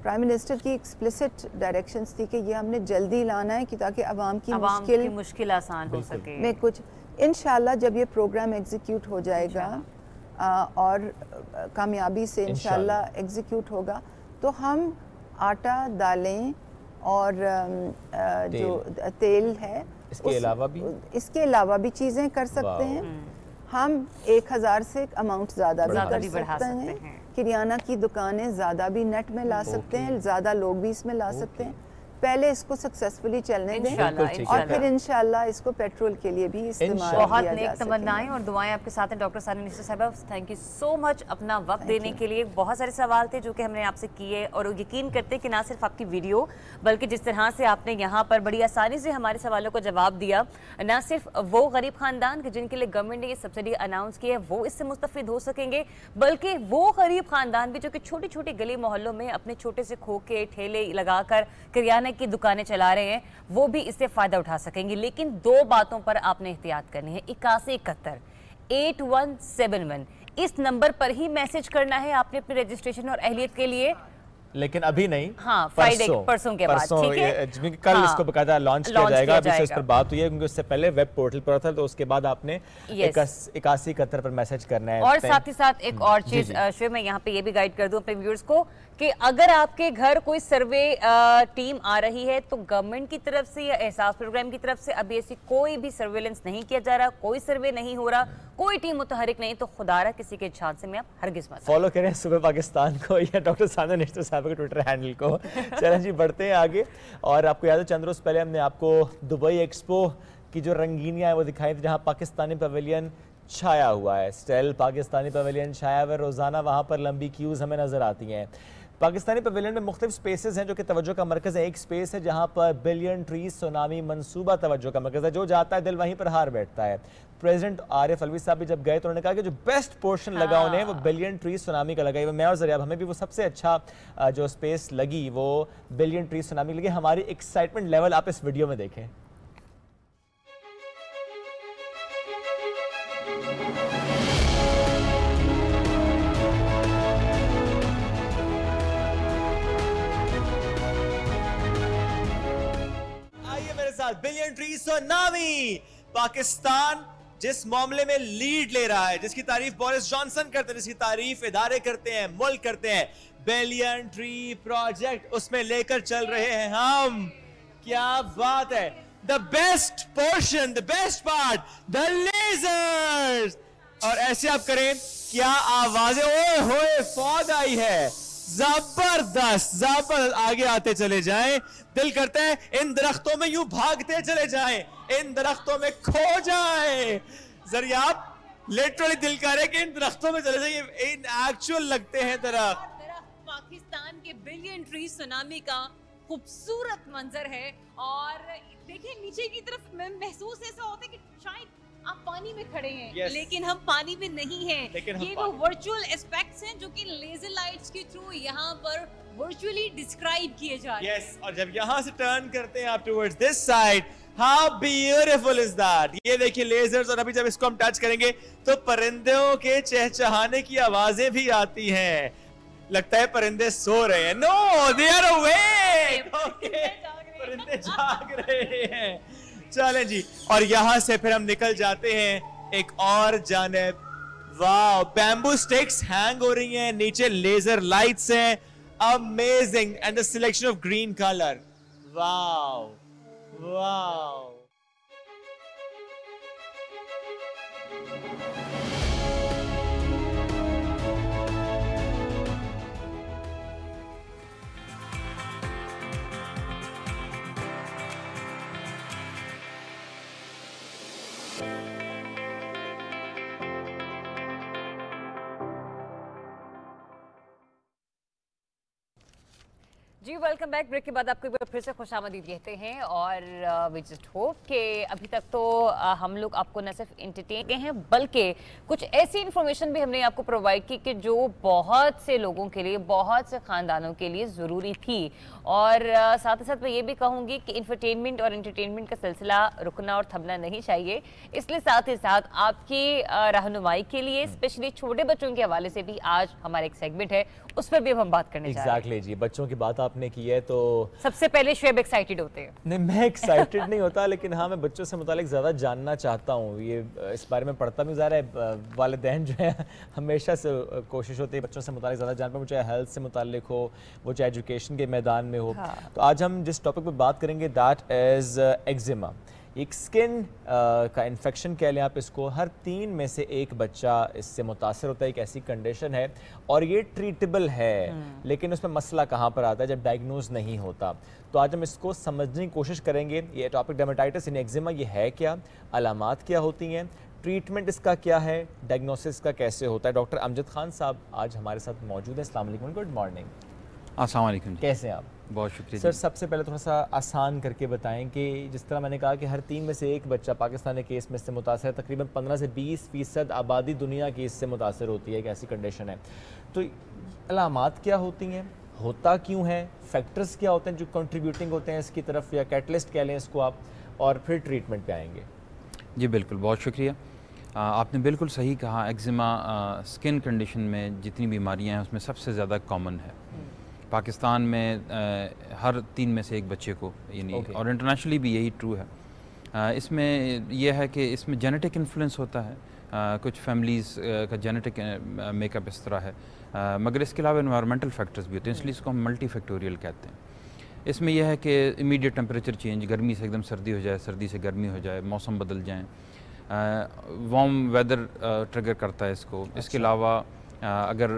प्राइम हम्म। मिनिस्टर की एक्सप्लिसिट डायरेक्शंस थी कि ये हमने जल्दी लाना है कि ताकि आवाम की मुश्किल मुश्किल आसान हो सके। में कुछ इन जब ये प्रोग्राम एग्जीक्यूट हो जाएगा आ, और कामयाबी से इन एग्जीक्यूट होगा तो हम आटा दालें और आ, जो तेल। है इसके अलावा भी? इसके अलावा भी चीज़ें कर सकते हैं। हम्म। हम एक हज़ार से अमाउंट ज़्यादा भी कर सकते, सकते हैं। किरियाना की दुकानें ज़्यादा भी नेट में ला सकते हैं ज़्यादा लोग भी इसमें ला सकते हैं। पहले इसको सक्सेसफुली चलने दें और फिर इंशाल्लाह इसको पेट्रोल के लिए भी इस्तेमाल बहुत नेक तमन्नाएँ और दुआएँ आपके साथ हैं डॉक्टर सानी साहब। थैंक यू सो मच अपना वक्त देने के लिए। बहुत सारे सवाल थे जो कि हमने आपसे किए और यकीन करते हैं कि ना सिर्फ़ आपकी वीडियो बल्कि जिस तरह से आपने यहाँ पर बड़ी आसानी से हमारे सवालों को जवाब दिया ना सिर्फ़ वो गरीब खानदान जिनके लिए गवर्नमेंट ने ये सब्सिडी अनाउंस की है वो इससे मुस्तफ़ हो सकेंगे बल्कि वो गरीब खानदान भी जो कि छोटे छोटे गली मोहल्लों में अपने छोटे से खोखे ठेले लगाकर किरियाना किराने की दुकानें चला रहे हैं वो भी इससे फ़ायदा उठा सकेंगे। लेकिन दो बातों पर आपने एहतियात करनी है। इक्यासी इकहत्तर एट वन सेवन वन। इस नंबर पर ही मैसेज करना है आपने अपने रजिस्ट्रेशन और अहलियत के लिए। लेकिन अभी नहीं हाँ फ्राइडे परसों के बाद ठीक है? कल हाँ, इसको बकायदा लॉन्च किया जाएगा। अभी इस पर बात हुई है क्योंकि उससे पहले वेब पोर्टल पर था तो उसके बाद आपने इक्यासी इकहत्तर पर मैसेज करना है और साथ ही साथ एक और चीज़ शिव मैं यहाँ पे ये भी गाइड कर दूँ अपने व्यूअर्स को। कि अगर आपके घर कोई सर्वे टीम आ रही है तो गवर्नमेंट की तरफ़ से या एहसास प्रोग्राम की तरफ़ से अभी ऐसी कोई भी सर्वेलेंस नहीं किया जा रहा कोई सर्वे नहीं हो रहा कोई टीम मुतहरिक नहीं तो खुदारा किसी के झांसे में आप हरगिज मत फॉलो करें सुबह पाकिस्तान को या डॉक्टर साना निश्चित साहब के ट्विटर हैंडल को। चलें जी बढ़ते हैं आगे। और आपको याद है चंद रोज पहले हमने आपको दुबई एक्सपो की जो रंगीनियाँ है वो दिखाई थी जहाँ पाकिस्तानी पवेलियन छाया हुआ है। स्टेल पाकिस्तानी पवेलियन छाया हुआ रोज़ाना वहाँ पर लंबी क्यूज़ हमें नज़र आती हैं। पाकिस्तानी पवेलियन में मुख्तु स्पेसेस हैं जो कि तवज्जो का मरकज़ है। एक स्पेस है जहाँ पर बिलियन ट्री सोनामी मनसूबा तवज्जो का मरकज़ है जो जाता है दिल वहीं पर हार बैठता है। प्रेसिडेंट आरिफ अलवी साहब भी जब गए तो उन्होंने कहा कि जो बेस्ट पोर्शन हाँ। लगा उन्हें वो बिलियन ट्री सुनामी का लगा मैं और ज़रिया हमें भी वो सबसे अच्छा जो स्पेस लगी वो बिलियन ट्री सुनामी लगी। हमारी एक्साइटमेंट लेवल आप इस वीडियो में देखें। साथ बिलियन ट्री सोनामी पाकिस्तान जिस मामले में लीड ले रहा है, जिसकी तारीफ़ बोरिस जॉनसन करते हैं, जिसकी तारीफ़ इदारे करते हैं, मुल्क करते हैं बिलियन ट्री प्रोजेक्ट उसमें लेकर चल रहे हैं हम। क्या बात है। The best portion the best part the lasers और ऐसे आप करें, क्या आवाज़ें, ओए होए फौज आई है। ज़बरदस्त ज़बरदस्त। आगे आते चले जाएँ। दिल करता है, इन दरख्तों में यूँ भागते चले जाएँ। इन दरख्तों में खो जाएँ। ज़रिए आप लिटरली दिल कर रहे कि इन दरख्तों में चले जाइए इन एक्चुअल लगते हैं दरख्त। पाकिस्तान के बिलियन ट्री सुनामी का खूबसूरत मंजर है। और देखिए नीचे की तरफ़ महसूस ऐसा होता है कि शायद आप पानी में खड़े हैं yes. लेकिन हम पानी में नहीं हैं। ये वो वर्चुअल एस्पेक्ट्स हैं जो कि लेजर लाइट्स के थ्रू यहाँ पर वर्चुअली डिस्क्राइब किए जा रहे हैं। yes. और जब यहाँ से टर्न करते हैं आप towards this side how beautiful is that ये देखिए लेजर्स और अभी जब इसको हम टच करेंगे तो परिंदों के चहचहाने की आवाज़ें भी आती हैं। लगता है परिंदे सो रहे हैं। No they are awake okay परिंदे जाग रहे हैं। चले जी। और यहाँ से फिर हम निकल जाते हैं एक और जानब। वाह बैम्बू स्टिक्स हैंग हो रही हैं, नीचे लेजर लाइट्स हैं। Amazing and the selection of green colour wow वाह जी वेलकम बैक ब्रेक के बाद आपको फिर से खुश आमदीद कहते हैं और वी जस्ट होप कि अभी तक तो uh, हम लोग आपको न सिर्फ़ इंटरटेन के हैं बल्कि कुछ ऐसी इन्फॉर्मेशन भी हमने आपको प्रोवाइड की कि जो बहुत से लोगों के लिए बहुत से ख़ानदानों के लिए ज़रूरी थी। और uh, साथ ही साथ मैं ये भी कहूँगी कि इंटरटेनमेंट और इंटरटेनमेंट का सिलसिला रुकना और थमना नहीं चाहिए। इसलिए साथ ही साथ आपकी uh, रहनुमाई के लिए स्पेशली छोटे बच्चों के हवाले से भी आज हमारा एक सेगमेंट है उस पर भी हम बात करने exactly जी। बच्चों की बात आपने की है तो सबसे पहले शुएब एक्साइटेड होते हैं। नहीं मैं एक्साइटेड नहीं होता लेकिन हाँ मैं बच्चों से मुतालिक ज़्यादा जानना चाहता हूँ। ये इस बारे में पढ़ता भी ज़्यादा है वालदेन जो है हमेशा से कोशिश होती है बच्चों से मुतालिक ज़्यादा जान पाऊँ चाहे हेल्थ से मुतालिक हो वो चाहे एजुकेशन के मैदान में हो। हाँ। तो आज हम जिस टॉपिक पर बात करेंगे दैट इज़ एक्जिमा एक स्किन का इन्फेक्शन कह लें आप इसको हर तीन में से एक बच्चा इससे मुतासर होता है एक ऐसी कंडीशन है और ये ट्रीटेबल है। हम्म। लेकिन उसमें मसला कहाँ पर आता है जब डायग्नोज नहीं होता? तो आज हम इसको समझने की कोशिश करेंगे ये टॉपिक डेमाटाइटिस इन एक्जिमा ये है क्या? अलामत क्या होती हैं? ट्रीटमेंट इसका क्या है? डायग्नोसिस का कैसे होता है? डॉक्टर अमजद खान साहब आज हमारे साथ मौजूद हैं। अल्लाम गुड मॉर्निंग अस्सलाम कैसे हैं आप? बहुत शुक्रिया सर सबसे पहले थोड़ा सा आसान करके बताएँ कि जिस तरह मैंने कहा कि हर तीन में से एक बच्चा पाकिस्तानी केस में इससे मुतासर है तकरीबन पंद्रह से बीस फ़ीसद आबादी दुनिया की इससे मुतासर होती है एक ऐसी कंडीशन है। तो अलामत क्या होती हैं? होता क्यों है? फैक्टर्स क्या होते हैं जो कंट्रीब्यूटिंग होते हैं इसकी तरफ़ या कैटलिस्ट कह लें इसको आप और फिर ट्रीटमेंट पे आएँगे? जी बिल्कुल बहुत शुक्रिया। आपने बिल्कुल सही कहा एक्जिमा स्किन कंडीशन में जितनी बीमारियाँ हैं उसमें सबसे ज़्यादा कॉमन है। हम्म। पाकिस्तान में आ, हर तीन में से एक बच्चे को यानी okay. और इंटरनेशनली भी यही ट्रू है। आ, इसमें यह है कि इसमें जेनेटिक इन्फ्लुएंस होता है। आ, कुछ फैमिलीज़ का जेनेटिक मेकअप इस तरह है। मगर इसके अलावा इन्वायरमेंटल फैक्टर्स भी होते हैं इसलिए इसको हम मल्टी फैक्टोरियल कहते हैं। इसमें यह है कि इमीडिएट टेम्परेचर चेंज गर्मी से एकदम सर्दी हो जाए सर्दी से गर्मी हो जाए मौसम बदल जाए। वार्म वेदर ट्रिगर करता है इसको। अच्छा। इसके अलावा अगर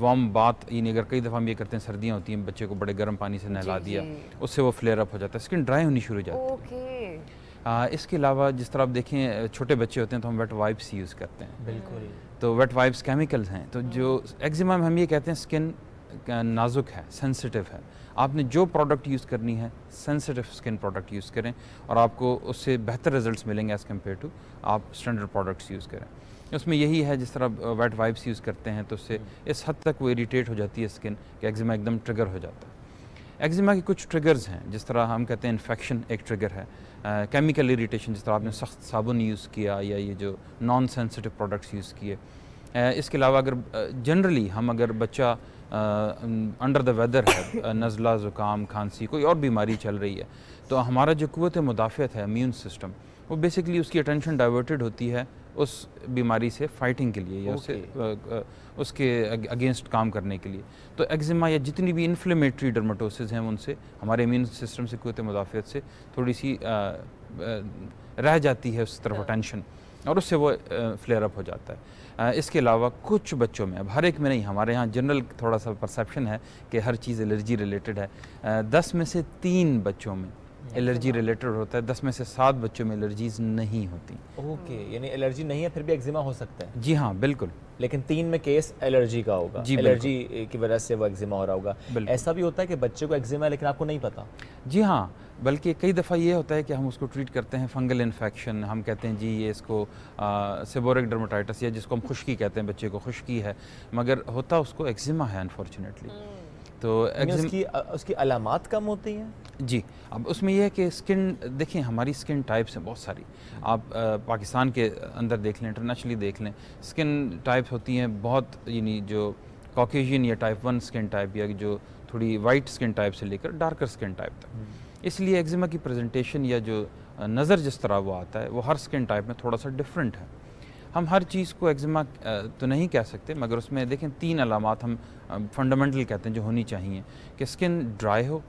वार्म बात यानी अगर कई दफ़ा हम ये करते हैं सर्दियाँ होती हैं बच्चे को बड़े गर्म पानी से नहला दिया उससे वो फ्लेयर अप हो जाता है स्किन ड्राई होनी शुरू हो जाती है। आ, इसके अलावा जिस तरह आप देखें छोटे बच्चे होते हैं तो हम वेट वाइप्स यूज़ करते हैं। बिल्कुल। तो वेट वाइप्स केमिकल्स हैं तो जो एक्जिमा में हम ये कहते हैं स्किन नाजुक है सेंसिटिव है। आपने जो प्रोडक्ट यूज़ करनी है सेंसिटिव स्किन प्रोडक्ट यूज़ करें और आपको उससे बेहतर रिजल्ट्स मिलेंगे एज़ कंपेयर टू आप स्टैंडर्ड प्रोडक्ट्स यूज़ करें। उसमें यही है जिस तरह वेट वाइप्स यूज़ करते हैं तो उससे इस हद तक वो इरीटेट हो जाती है स्किन कि एक्जिमा एकदम ट्रिगर हो जाता है। एक्जिमा के कुछ ट्रिगर्स हैं जिस तरह हम कहते हैं इन्फेक्शन एक ट्रिगर है। केमिकल इरीटेशन जिस तरह आपने सख्त साबुन यूज़ किया या ये जो नॉन सेंसिटिव प्रोडक्ट्स यूज़ किए इसके अलावा अगर जनरली हम अगर बच्चा अंडर द वेदर है नज़ला ज़ुकाम खांसी कोई और बीमारी चल रही है तो हमारा जो कुत मुदाफ़त है इम्यून सिस्टम वो बेसिकली उसकी अटेंशन डाइवर्टेड होती है उस बीमारी से फाइटिंग के लिए या okay. उससे उसके अगेंस्ट काम करने के लिए। तो एक्जिमा या जितनी भी इन्फ्लेमेटरी डर्माटोसिस हैं उनसे हमारे इम्यून सिस्टम से कुत मुदाफ़त से थोड़ी सी आ, आ, रह जाती है उस तरफ़ अटेंशन और उससे वो फ्लेयर अप हो जाता है। इसके अलावा कुछ बच्चों में अब हर एक में नहीं हमारे यहाँ जनरल थोड़ा सा परसेप्शन है कि हर चीज़ एलर्जी रिलेटेड है। दस में से तीन बच्चों में एलर्जी रिलेटेड होता है दस में से सात बच्चों में एलर्जीज नहीं होती। ओके यानी एलर्जी नहीं है फिर भी एक्जिमा हो सकता है। जी हाँ बिल्कुल। लेकिन तीन में केस एलर्जी का होगा। जी एलर्जी की वजह से वो एक्जिमा हो रहा होगा। ऐसा भी होता है कि बच्चे को एक्जिमा है लेकिन आपको नहीं पता। जी हाँ बल्कि कई दफ़ा ये होता है कि हम उसको ट्रीट करते हैं फंगल इन्फेक्शन हम कहते हैं जी ये इसको सेबोरिक डर्माटाइटिस या जिसको हम खुश्की कहते हैं बच्चे को खुश्की है। मगर होता उसको एक्जिमा है अनफॉर्चुनेटली तो उसकी उसकी अलामत कम होती हैं? जी अब उसमें यह है कि स्किन देखें हमारी स्किन टाइप्स हैं बहुत सारी। आप आ, पाकिस्तान के अंदर देख लें इंटरनेशनली देख लें स्किन टाइप्स होती हैं बहुत यानी जो कॉकेजियन या टाइप वन स्किन टाइप या जो थोड़ी वाइट स्किन टाइप से लेकर डार्कर स्किन टाइप तक। हम्म। इसलिए एक्जिमा की प्रेजेंटेशन या जो नज़र जिस तरह वो आता है वो हर स्किन टाइप में थोड़ा सा डिफरेंट है। हम हर चीज़ को एग्जिमा तो नहीं कह सकते मगर उसमें देखें तीन अलामत हम फंडामेंटल कहते हैं जो होनी चाहिए। कि स्किन ड्राई हो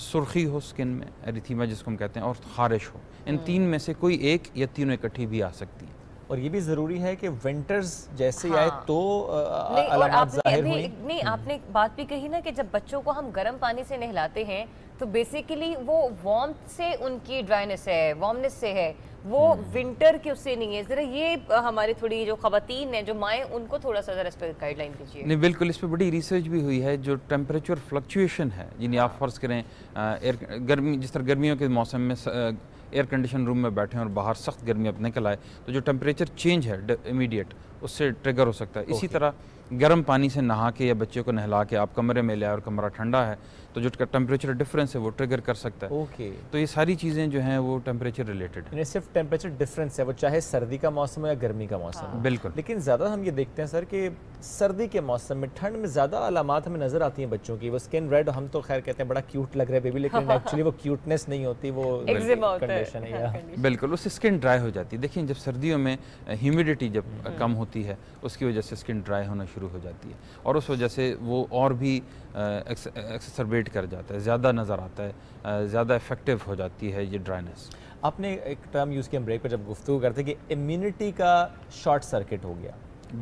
सुर्खी हो स्किन में एरिथीमा जिसको हम कहते हैं और खारिश हो। इन तीन में से कोई एक या तीनों इकट्ठी भी आ सकती है। और ये भी ज़रूरी है कि विंटर्स जैसे हाँ। आए तो अलामत ज़ाहिर हुई नहीं आपने बात भी कही ना कि जब बच्चों को हम गर्म पानी से नहलाते हैं तो बेसिकली वो वार्म से उनकी ड्राइनेस है वार्मनेस से है। वो विंटर हम्म। के उससे नहीं है। जरा ये हमारी थोड़ी जो खातन है जो माएँ उनको थोड़ा सा जरा इस पर गाइडलाइन दीजिए। नहीं बिल्कुल इस पर बड़ी रिसर्च भी हुई है जो टेम्परेचर फ्लक्चुएशन है यानी आप फ़र्ज़ करें एयर गर्मी जिस तरह गर्मियों के मौसम में एयर कंडीशन रूम में बैठे और बाहर सख्त गर्मी अब निकल आए तो जो टेम्परेचर चेंज है इमीडिएट उससे ट्रिगर हो सकता है। इसी तरह गर्म पानी से नहा के या बच्चे को नहला के आप कमरे में ले आए और कमरा ठंडा है तो जो टेम्परेचर डिफरेंस है वो ट्रिगर कर सकता है। Okay okay. तो ये सारी चीज़ें जो हैं वो टेम्परेचर रिलेटेड है। सिर्फ़ टेम्परेचर डिफरेंस है वो चाहे सर्दी का मौसम हो या गर्मी का मौसम हाँ। बिल्कुल। लेकिन ज़्यादा हम ये देखते हैं सर कि सर्दी के मौसम में ठंड में ज़्यादा अलामत हमें नज़र आती हैं बच्चों की। वो स्किन रेड हम तो खैर कहते हैं बड़ा क्यूट लग रहा है बेबी लेकिन एक्चुअली वो क्यूटनेस नहीं होती वो कंडीशन है बिल्कुल उससे स्किन ड्राई हो जाती है। देखिए जब सर्दियों में ह्यूमिडिटी जब हम्म। कम होती है उसकी वजह से स्किन ड्राई होना शुरू हो जाती है। और उस वजह से वो और भी एक्सरबेट कर जाता है ज़्यादा नज़र आता है ज़्यादा इफ़ेक्टिव हो जाती है ये ड्राइनेस आपने एक टर्म यूज़ किया ब्रेक पर जब गुफ्तु करते कि इम्यूनिटी का शॉर्ट सर्किट हो गया।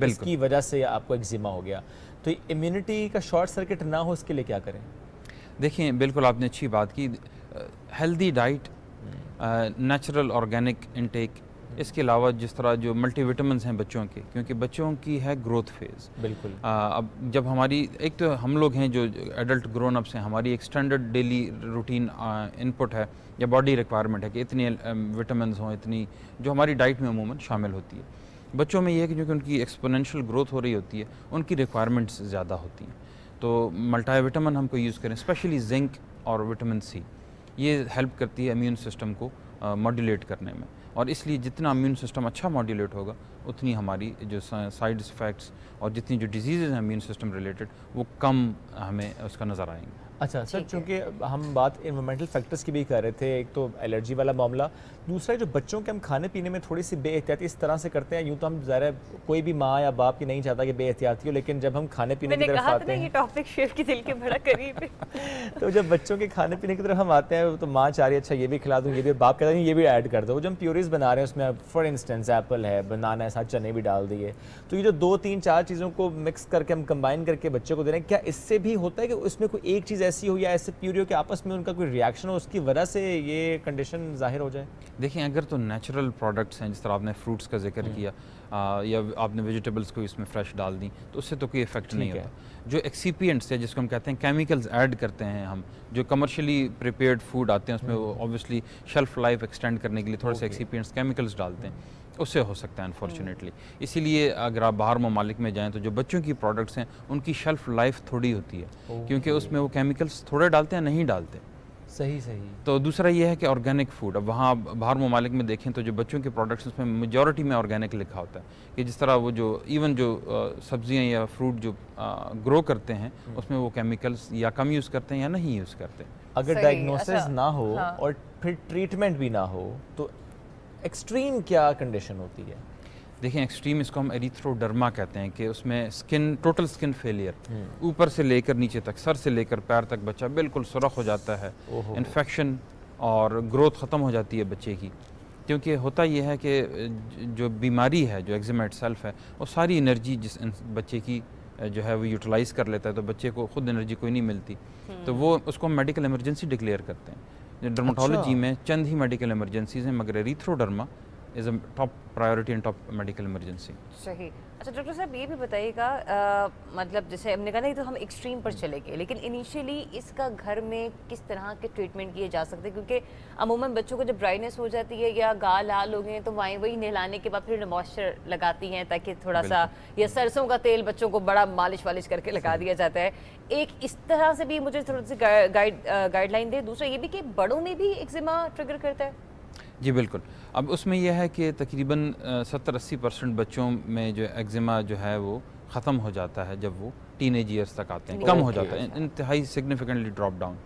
इसकी वजह से आपको एक्जिमा हो गया। तो इम्यूनिटी का शॉर्ट सर्किट ना हो इसके लिए क्या करें? देखिए बिल्कुल आपने अच्छी बात की। Healthy diet natural organic intake इसके अलावा जिस तरह जो मल्टीविटामिन हैं बच्चों के क्योंकि बच्चों की है ग्रोथ फ़ेज़ बिल्कुल। अब जब हमारी एक तो हम लोग हैं जो एडल्ट ग्रोन अप्स हैं हमारी एक स्टैंडर्ड डेली रूटीन इनपुट है या बॉडी रिक्वायरमेंट है कि इतने विटामिन हों इतनी जो हमारी डाइट में अमूमन शामिल होती है। बच्चों में ये है कि जो कि उनकी एक्सपोनेंशियल ग्रोथ हो रही होती है उनकी रिक्वायरमेंट्स ज़्यादा होती हैं। तो मल्टाविटामिन हमको यूज़ करें स्पेशली जिंक और विटामिन सी ये हेल्प करती है इम्यून सिस्टम को मॉड्यूलेट करने में। और इसलिए जितना इम्यून सिस्टम अच्छा मॉड्यूलेट होगा, उतनी हमारी जो साइड इफ़ेक्ट्स और जितनी जो डिज़ीज़ हैं इम्यून सिस्टम रिलेटेड वो कम हमें उसका नज़र आएँगे। अच्छा सर चूँकि हम बात इन्वामेंटल फैक्टर्स की भी कर रहे थे एक तो एलर्जी वाला मामला दूसरा जो बच्चों के हम खाने पीने में थोड़ी सी बेहतियाती इस तरह से करते हैं यूँ तो हम ज़रा कोई भी माँ या बाप की नहीं चाहता कि बेहतियाती हो लेकिन जब हम खाने पीने की तरफ़ आते हैं टॉपिक शेफ की दिल के बड़ा करीब तो जब बच्चों के खाने पीने की तरफ़ हम आते हैं तो माँ चाह रही है अच्छा ये भी खिला दूँ ये भी बाप कहता है ये भी ऐड कर दो। जो हम प्योरीज बना रहे हैं उसमें फॉर इंस्टेंस एप्पल है बनाना है साथ चने भी डाल दिए। तो ये जो दो तीन चार चीज़ों को मिक्स करके हम कंबाइन करके बच्चों को दे रहे हैं क्या इससे भी होता है कि उसमें कोई एक चीज़ ऐसी हो या ऐसे प्यूरियो के आपस में उनका कोई रिएक्शन हो उसकी वजह से ये कंडीशन ज़ाहिर हो जाए? देखिए अगर तो नेचुरल प्रोडक्ट्स हैं जिस तरह आपने फ्रूट्स का ज़िक्र हम्म। किया आ, या आपने वेजिटेबल्स को इसमें फ्रेश डाल दी तो उससे तो कोई इफ़ेक्ट नहीं होता। जो एक्सीपियंट्स है जिसको हम कहते हैं केमिकल्स ऐड करते हैं हम जो कमर्शियली प्रिपेयर्ड फ़ूड आते हैं उसमें ऑब्वियसली शेल्फ लाइफ एक्सटेंड करने के लिए थोड़े से एक्सीपियंट्स केमिकल्स डालते हैं। उससे हो सकता है अनफॉर्चुनेटली हम्म। इसीलिए अगर आप बाहर ममालिक में जाएँ तो जो बच्चों की प्रोडक्ट्स हैं उनकी शेल्फ लाइफ थोड़ी होती है क्योंकि उसमें वो केमिकल्स थोड़े डालते हैं नहीं डालते सही सही तो दूसरा ये है कि ऑर्गेनिक फ़ूड अब वहाँ बाहर ममालिक में देखें तो जो बच्चों के प्रोडक्ट्स उसमें मेजोरिटी में ऑर्गेनिक लिखा होता है कि जिस तरह वो जो इवन जो सब्ज़ियाँ या फ्रूट जो ग्रो करते हैं हम्म। उसमें वो केमिकल्स या कम यूज़ करते हैं या नहीं यूज़ करते अगर डायग्नोसिस अच्छा, ना हो हाँ। और फिर ट्रीटमेंट भी ना हो तो एक्सट्रीम क्या कंडीशन होती है? देखिए एक्सट्रीम इसको हम एरिथ्रोडर्मा कहते हैं कि उसमें स्किन टोटल स्किन फेलियर ऊपर से लेकर नीचे तक सर से लेकर पैर तक बच्चा बिल्कुल सुरख हो जाता है। इन्फेक्शन और ग्रोथ ख़त्म हो जाती है बच्चे की। क्योंकि होता यह है कि जो बीमारी है जो एक्जिमा सेल्फ है वो सारी एनर्जी जिस बच्चे की जो है वो यूटिलाइज़ कर लेता है तो बच्चे को खुद एनर्जी कोई नहीं मिलती। तो वो उसको मेडिकल इमरजेंसी डिक्लेयर करते हैं। डर्माटोलॉजी अच्छा। में चंद ही मेडिकल इमरजेंसीज हैं मगर erythroderma is a top priority and top medical emergency सही। अच्छा डॉक्टर साहब ये भी बताइएगा मतलब जैसे हमने कहा ना तो हम एक्सट्रीम पर चले गए लेकिन इनिशियली इसका घर में किस तरह के ट्रीटमेंट किए जा सकते हैं? क्योंकि अमूमन बच्चों को जब ड्राइनेस हो जाती है या गाल लाल हो गए तो वहीं वही नहलाने के बाद फिर मॉइस्चर लगाती हैं ताकि थोड़ा सा या सरसों का तेल बच्चों को बड़ा मालिश वालिश करके लगा दिया जाता है। एक इस तरह से भी मुझे थोड़ी सी गाइड गाइडलाइन दे। दूसरा ये भी कि बड़ों में भी एक्जिमा ट्रिगर करता है। जी बिल्कुल। अब उसमें यह है कि तकरीबन सत्तर अस्सी परसेंट बच्चों में जो एक्जिमा जो है वो ख़त्म हो जाता है जब वो टीन एज ईयर्स तक आते हैं कम हो जाता है इंतहाई सिग्निफिकेंटली ड्रॉप डाउन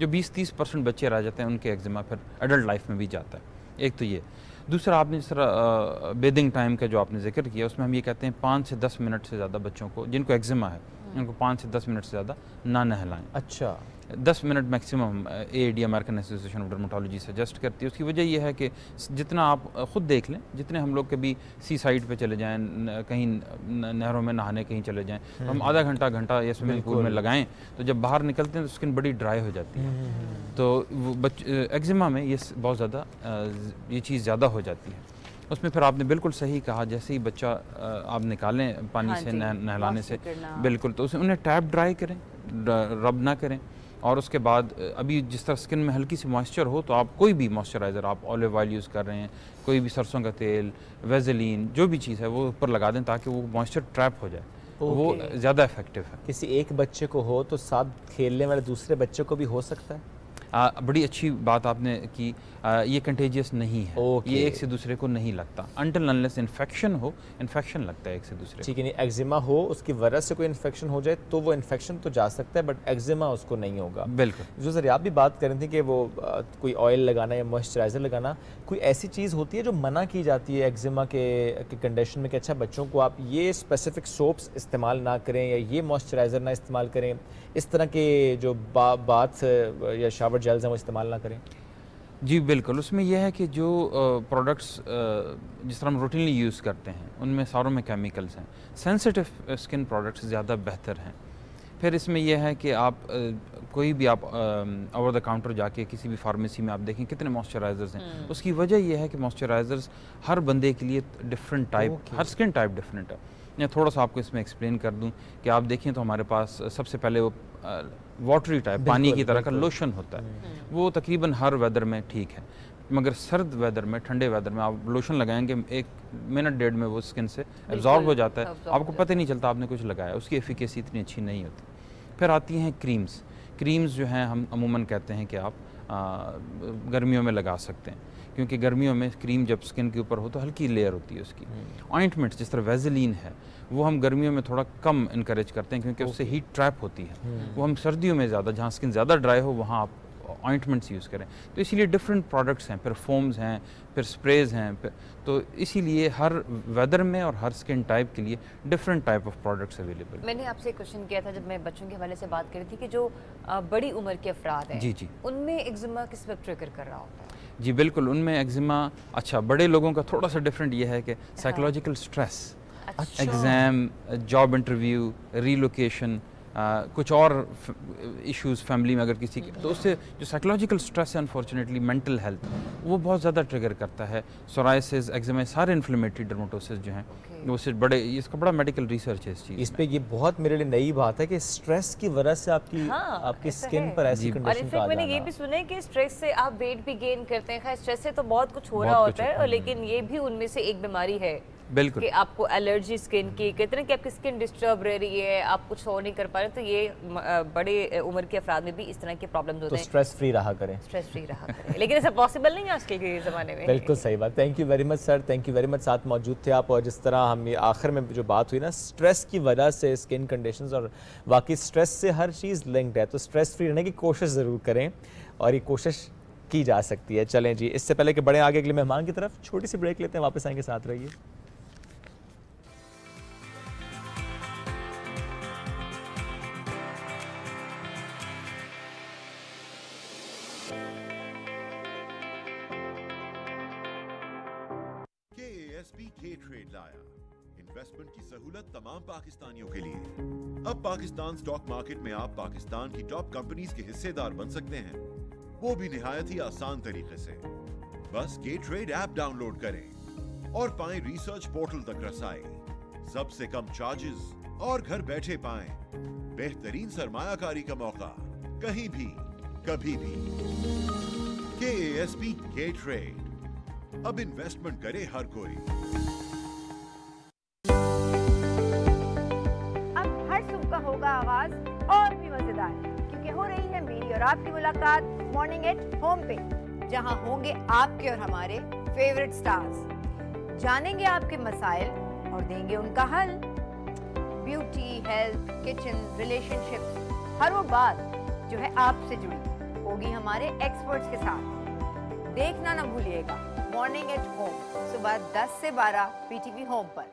जो 20-30 परसेंट बच्चे रह जाते हैं उनके एक्जिमा फिर एडल्ट लाइफ में भी जाता है। एक तो ये। दूसरा आपने जिस तरह बेदिंग टाइम का जो आपने ज़िक्र किया उसमें हम ये कहते हैं पाँच से दस मिनट से ज़्यादा बच्चों को जिनको एक्जिमा है हम्म। उनको पाँच से दस मिनट से ज़्यादा ना नहलाएँ। अच्छा। दस minute maximum A D American association of dermatology suggest करती है। उसकी वजह यह है कि जितना आप ख़ुद देख लें जितने हम लोग कभी सी साइड पे चले जाएँ कहीं नहरों में नहाने कहीं चले जाएँ तो हम हम्म। आधा घंटा घंटा या स्विमिंग पूल में लगाएँ तो जब बाहर निकलते हैं तो स्किन बड़ी ड्राई हो जाती है। हम्म, तो वो बच एक्जिमा में ये बहुत ज़्यादा ये चीज़ ज़्यादा हो जाती है। उसमें फिर आपने बिल्कुल सही कहा जैसे ही बच्चा आप निकालें पानी हाँ से नहलाने से बिल्कुल तो उसे उन्हें टैप ड्राई करें रब ना करें। और उसके बाद अभी जिस तरह स्किन में हल्की सी मॉइस्चर हो तो आप कोई भी मॉइस्चराइज़र आप ऑलिव ऑयल यूज़ कर रहे हैं कोई भी सरसों का तेल वेजलिन जो भी चीज़ है वो ऊपर लगा दें ताकि वो मॉइस्चर ट्रैप हो जाए। तो वो ज़्यादा इफ़ेक्टिव है। किसी एक बच्चे को हो तो साथ खेलने वाले दूसरे बच्चे को भी हो सकता है? आ, बड़ी अच्छी बात आपने की ये कंटेजियस नहीं है। okay. ये एक से दूसरे को नहीं लगता। अंटल अनलेस इन्फेक्शन हो इन्फेक्शन लगता है एक से दूसरे ठीक है नहीं एक्जिमा हो उसकी वजह से कोई इन्फेक्शन हो जाए तो वो इन्फेक्शन तो जा सकता है बट एक्जिमा उसको नहीं होगा। बिल्कुल। जो सर आप भी बात करें रहे थे कि वो आ, कोई ऑयल लगाना या मॉइस्चराइज़र लगाना कोई ऐसी चीज़ होती है जो मना की जाती है एक्जिमा के, कंडीशन में कि अच्छा बच्चों को आप ये स्पेसिफिक सोप्स इस्तेमाल ना करें या ये मॉइस्चराइज़र ना इस्तेमाल करें इस तरह के जो बा, बात या शावर जेल्स हैं वो इस्तेमाल ना करें? जी बिल्कुल। उसमें यह है कि जो प्रोडक्ट्स जिस तरह हम रूटीनली यूज़ करते हैं उनमें सारों में केमिकल्स हैं। सेंसिटिव स्किन प्रोडक्ट्स ज़्यादा बेहतर हैं। फिर इसमें यह है कि आप कोई भी आप ओवर द काउंटर जाके किसी भी फार्मेसी में आप देखें कितने मॉइस्चराइजर्स हैं। हम्म। उसकी वजह यह है कि मॉइस्चराइजर्स हर बंदे के लिए डिफरेंट टाइप हर स्किन टाइप डिफरेंट है। मैं थोड़ा सा आपको इसमें एक्सप्लेन कर दूँ कि आप देखें तो हमारे पास सबसे पहले वो वाटरी टाइप पानी की तरह का लोशन होता है। हम्म। वो तकरीबन हर वेदर में ठीक है। मगर सर्द वेदर में ठंडे वेदर में आप लोशन लगाएँगे एक मिनट डेढ़ में वो स्किन से एब्जॉर्ब हो जाता है। आपको पता ही नहीं चलता आपने कुछ लगाया उसकी एफिकेसी इतनी अच्छी नहीं होती। फिर आती हैं क्रीम्स क्रीम्स जो हैं हम अमूमन कहते हैं कि आप आ, गर्मियों में लगा सकते हैं। क्योंकि गर्मियों में क्रीम जब स्किन के ऊपर हो तो हल्की लेयर होती है उसकी। ऑइंटमेंट हम्म। जिस तरह वेजलिन है वो हम गर्मियों में थोड़ा कम इनक्रेज करते हैं क्योंकि उससे हीट ट्रैप होती है। हम्म। वो हम सर्दियों में ज़्यादा जहाँ स्किन ज़्यादा ड्राई हो वहाँ आप ऑइंटमेंट्स यूज़ करें। तो इसीलिए डिफरेंट प्रोडक्ट्स हैं फिर फोम्स हैं फिर स्प्रेज हैं फिर तो इसीलिए हर वेदर में और हर स्किन टाइप के लिए different type of products available मैंने आपसे एक क्वेश्चन किया था जब मैं बच्चों के हवाले से बात करी थी कि जो बड़ी उम्र के अफराद हैं जी जी। उनमें एक्जिमा किस वक्त ट्रिगर कर रहा होता है? जी बिल्कुल उनमें एक्जिमा अच्छा बड़े लोगों का थोड़ा सा डिफरेंट ये है कि psychological stress exam job interview relocation कुछ और इश्यूज़ फैमिली में अगर किसी के तो उससे जो साइकोलॉजिकल स्ट्रेस है अनफॉर्चुनेटली मेंटल हेल्थ वो बहुत ज़्यादा ट्रिगर करता है। सोराइसिस एक्जिमा सारे इन्फ्लेमेटरी डर्मोटोसिस जो हैं वो सिर्फ़ बड़े इसका बड़ा मेडिकल रिसर्च है इस चीज़ इस पे ये बहुत मेरे लिए नई बात है कि स्ट्रेस की वजह से आपकी हाँ, आपकी स्किन पर ऐसी कंडीशन का मैंने ये भी सुना है कि स्ट्रेस से आप वेट भी गेन करते हैं। खैर स्ट्रेस से तो बहुत कुछ हो रहा होता है। लेकिन ये भी उनमें से एक बीमारी है। बिल्कुल। कि आपको एलर्जी स्किन की कहते हैं कि आपकी स्किन डिस्टर्ब रह रही है आप कुछ हो नहीं कर पा रहे तो ये बड़े उम्र के अफराद में भी इस तरह के प्रॉब्लम्स होते तो हैं। स्ट्रेस फ्री रहा करें। स्ट्रेस फ्री रहा करें। लेकिन ऐसा पॉसिबल नहीं है आजकल के ज़माने में। बिल्कुल सही बात। Thank you very much sir thank you very much साथ मौजूद थे आप और जिस तरह हम ये आखिर में जो बात हुई ना स्ट्रेस की वजह से स्किन कंडीशन और बाकी स्ट्रेस से हर चीज़ लिंक्ड है तो स्ट्रेस फ्री रहने की कोशिश ज़रूर करें और ये कोशिश की जा सकती है। चलें जी इससे पहले कि बड़े आगे अगले मेहमान की तरफ़ छोटी सी ब्रेक लेते हैं वापस आएँगे साथ रहिए। सहूलत तमाम पाकिस्तानियों के लिए। अब पाकिस्तान स्टॉक मार्केट में आप पाकिस्तान की टॉप कंपनीज़ के हिस्सेदार बन सकते हैं। वो भी निहायत ही आसान तरीके से। बस के ट्रेड ऐप डाउनलोड करें और पाएँ रिसर्च पोर्टल तक रसाई सबसे कम चार्जेस और घर बैठे पाएँ। बेहतरीन सरमायाकारी का मौका। कहीं भी, कभी भी। के एस पी के ट्रेड अब इन्वेस्टमेंट करे हर कोई। आपकी मुलाकात मॉर्निंग एट होम पे, जहाँ होंगे आपके और हमारे फेवरेट स्टार्स जानेंगे आपके मसाइल और देंगे उनका हल। ब्यूटी हेल्थ किचन रिलेशनशिप हर वो बात जो है आपसे जुड़ी होगी हमारे एक्सपर्ट्स के साथ। देखना ना भूलिएगा मॉर्निंग एट होम सुबह 10 से 12 पीटीवी होम पर।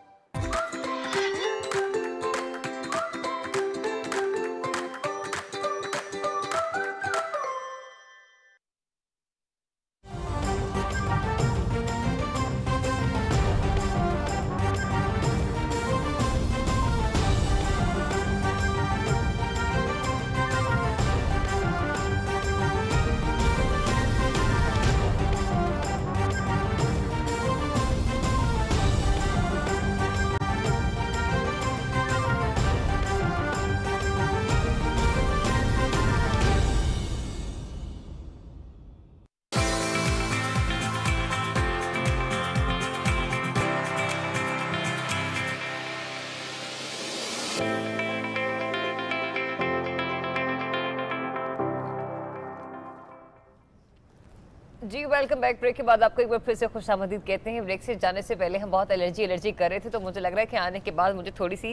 जी वेलकम बैक ब्रेक के बाद आपको एक बार फिर से खुश आमदीद कहते हैं। ब्रेक से जाने से पहले हम बहुत एलर्जी एलर्जी कर रहे थे तो मुझे लग रहा है कि आने के बाद मुझे थोड़ी सी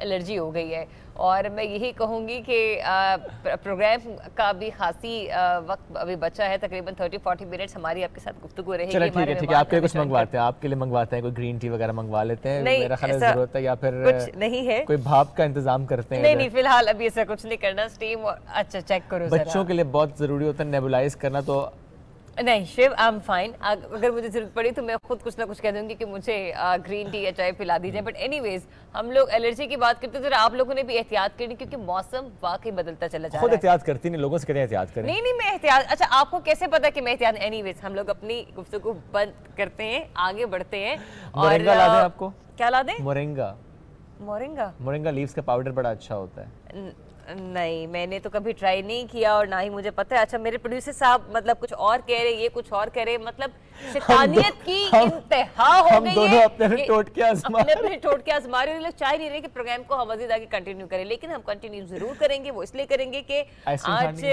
एलर्जी हो गई है। और मैं यही कहूँगी कि प्रोग्राम का भी खासी वक्त अभी बचा है। तकरीबन थर्टी फोर्टी मिनट्स हमारी आपके साथ गुफ्तु रहेगी ठीक है ठीक है। आपके कुछ मंगवाते हैं? आपके लिए मंगवाते हैं? कोई ग्रीन टी वगैरह मंगवा लेते हैं? मेरा ख्याल ज़रूरत है या फिर कुछ नहीं है। कोई भाप का इंतज़ाम करते हैं नहीं नहीं फ़िलहाल अभी ऐसा कुछ नहीं करना। स्टीम अच्छा चेक करो बच्चों के लिए बहुत ज़रूरी होता है नेबुलाइज करना तो नहीं शिव आई एम फाइन अगर मुझे ज़रूरत पड़ी तो मैं खुद कुछ ना कुछ कह दूँगी कि मुझे ग्रीन टी या चाय पिला दीजिए। बट एनीवेज हम लोग एलर्जी की बात करते हैं तो आप लोगों ने भी एहतियात करनी क्योंकि मौसम वाकई बदलता चला जा खुद एहतियात करती नहीं लोगों से कहते एहतियात करें। नहीं नहीं मैं एहतियात अच्छा आपको कैसे पता कि मैं एहतियात एनीवेज हम लोग अपनी गुफ्तगू बंद करते हैं आगे बढ़ते हैं और ला दें आपको? क्या ला दें? मोरिंगा। मोरिंगा। मोरिंगा लीव्स का पाउडर बड़ा अच्छा होता है। नहीं मैंने तो कभी ट्राई नहीं किया और ना ही मुझे पता है। अच्छा मेरे प्रोड्यूसर साहब मतलब कुछ और कह रहे ये कुछ और कह रहे मतलब शैतानियत की इंतहा हो हम दोनों अपने अपने टोटके आजमा अपने अपने टोटके आजमा रहे लोग चाह नहीं रहे कि प्रोग्राम को हम मजीद आगे कंटिन्यू करें। लेकिन हम कंटिन्यू ज़रूर करेंगे वो इसलिए करेंगे कि आज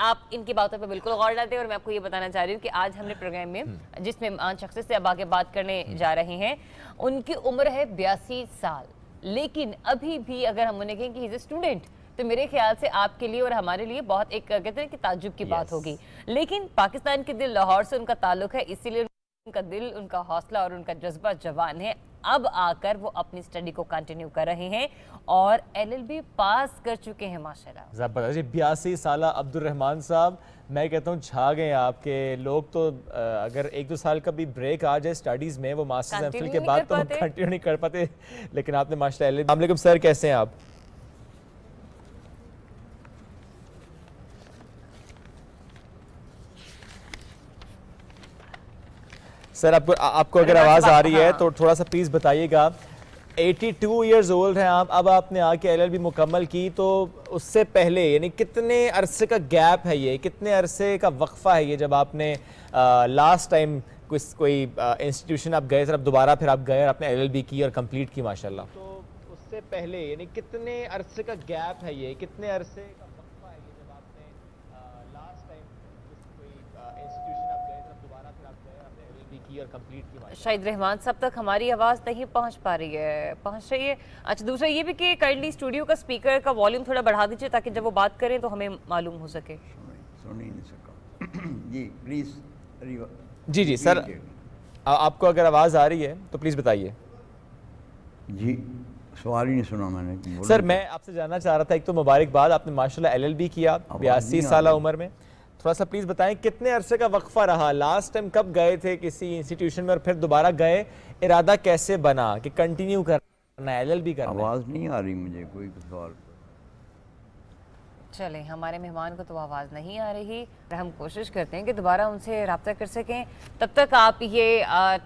आप इनकी बातों पर बिल्कुल गौर डालते हैं और मैं आपको ये बताना चाह रही हूँ कि आज हमने प्रोग्राम में। जिसमें शख्स से अब आगे बात करने हम्म। जा रहे हैं उनकी उम्र है बयासी साल। लेकिन अभी भी अगर हम उन्हें कहें कि इज़ ए स्टूडेंट तो मेरे ख्याल से आपके लिए और हमारे लिए बहुत एक कहते हैं कि ताजुब की yes. बात होगी लेकिन पाकिस्तान के दिल लाहौर से उनका ताल्लुक है इसीलिए उनका दिल उनका हौसला और उनका जज्बा जवान है। अब आकर वो अपनी स्टडी को कंटिन्यू कर रहे हैं और एलएलबी पास कर चुके हैं माशाल्लाह। ज़बरदस्त। बयासी साल अब्दुल रहमान साहब मैं कहता हूँ छा गए आपके। लोग तो अगर एक दो साल का भी ब्रेक आ जाए स्टडीज़ में वो मास्टर्स एम के बाद तो कंटिन्यू नहीं कर पाते। लेकिन आपने माशा सर कैसे हैं आप? सर आपको आपको अगर आवाज़ आ रही है हाँ। तो थोड़ा सा प्लीज़ बताइएगा। 82 इयर्स ओल्ड हैं आप। अब आपने आके एलएलबी मुकम्मल की तो उससे पहले यानी कितने अरसे का गैप है ये? कितने अरसे का वक्फा है ये जब आपने आ, लास्ट टाइम कुछ कोई इंस्टीट्यूशन आप गए सर अब दोबारा फिर आप गए और आपने एलएलबी की और कंप्लीट की माशाल्लाह। तो उससे पहले यानी कितने अरसे का गैप है ये? कितने अरसे का की और कंप्लीट की शायद रहमान साहब तक हमारी आवाज़ नहीं पहुँच पा रही है। पहुँच रही है। अच्छा दूसरा ये भी कि काइंडली स्टूडियो का स्पीकर का वॉल्यूम थोड़ा बढ़ा दीजिए ताकि जब वो बात करें तो हमें मालूम हो सके। सुन नहीं सका। जी प्लीज़ जी जी सर आपको अगर आवाज़ आ रही है तो प्लीज़ बताइए। जी सवाल ही नहीं सुना मैंने सर मैं आपसे जानना चाह रहा था एक तो मुबारकबाद आपने माशाल्लाह एलएलबी किया बयासी साल उम्र में। थोड़ा सा प्लीज़ बताएँ, कितने अरसे का वक्फा रहा? लास्ट टाइम कब गए थे किसी इंस्टीट्यूशन में और फिर दोबारा गए? इरादा कैसे बना कि कंटिन्यू करना एल एल बी करना आवाज़ नहीं आ रही मुझे, कोई सवाल। चले हमारे मेहमान को तो आवाज़ नहीं आ रही। हम कोशिश करते हैं कि दोबारा उनसे रबता कर सकें। तब तक आप ये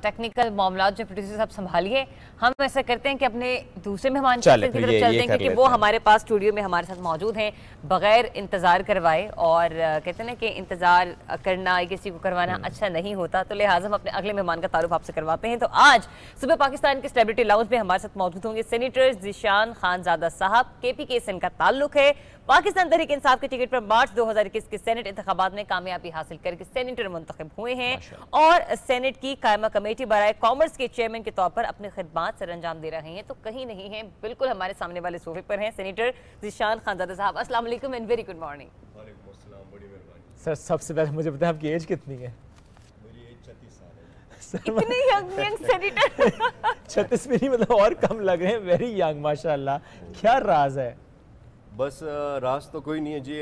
टेक्निकल मामला जो प्रोड्यूसर साहब संभालिए हम ऐसा करते हैं कि अपने दूसरे मेहमान की तरफ़ चलते हैं क्योंकि वो हमारे पास स्टूडियो में हमारे साथ मौजूद हैं बगैर इंतज़ार करवाए। और कहते हैं कि इंतज़ार करना किसी को करवाना हम्म। अच्छा नहीं होता। तो लिहाजा हम अपने अगले मेहमान का तारुफ आपसे करवाते हैं। तो आज सुबह पाकिस्तान के सेलिब्रिटी लाउंज में हमारे साथ मौजूद होंगे। सेनेटर जिशान खानजादा साहब के पी के का ताल्लुक है। पाकिस्तान तहरीक इंसाफ के टिकट पर मार्च 2021 के सेनेट इंतबात में कामयाबी हासिल करके सेनेटर मुंतब हुए हैं और सेनेट की कायमा कमेटी बरए कॉमर्स के चेयरमैन के तौर पर अपने खदमात सर अंजाम दे रहे हैं। तो कहीं नहीं है बिल्कुल हमारे सामने वाले सोफे पर हैं सेनेटर जिशान खानजादा साहब। असला and very good morning sir सबसे पहले मुझे बताएँ आपकी एज कितनी है? छत्तीस नहीं मतलब और कम लग रहे हैं। वेरी यंग माशाल्लाह। क्या राज है? बस रास तो कोई नहीं है जी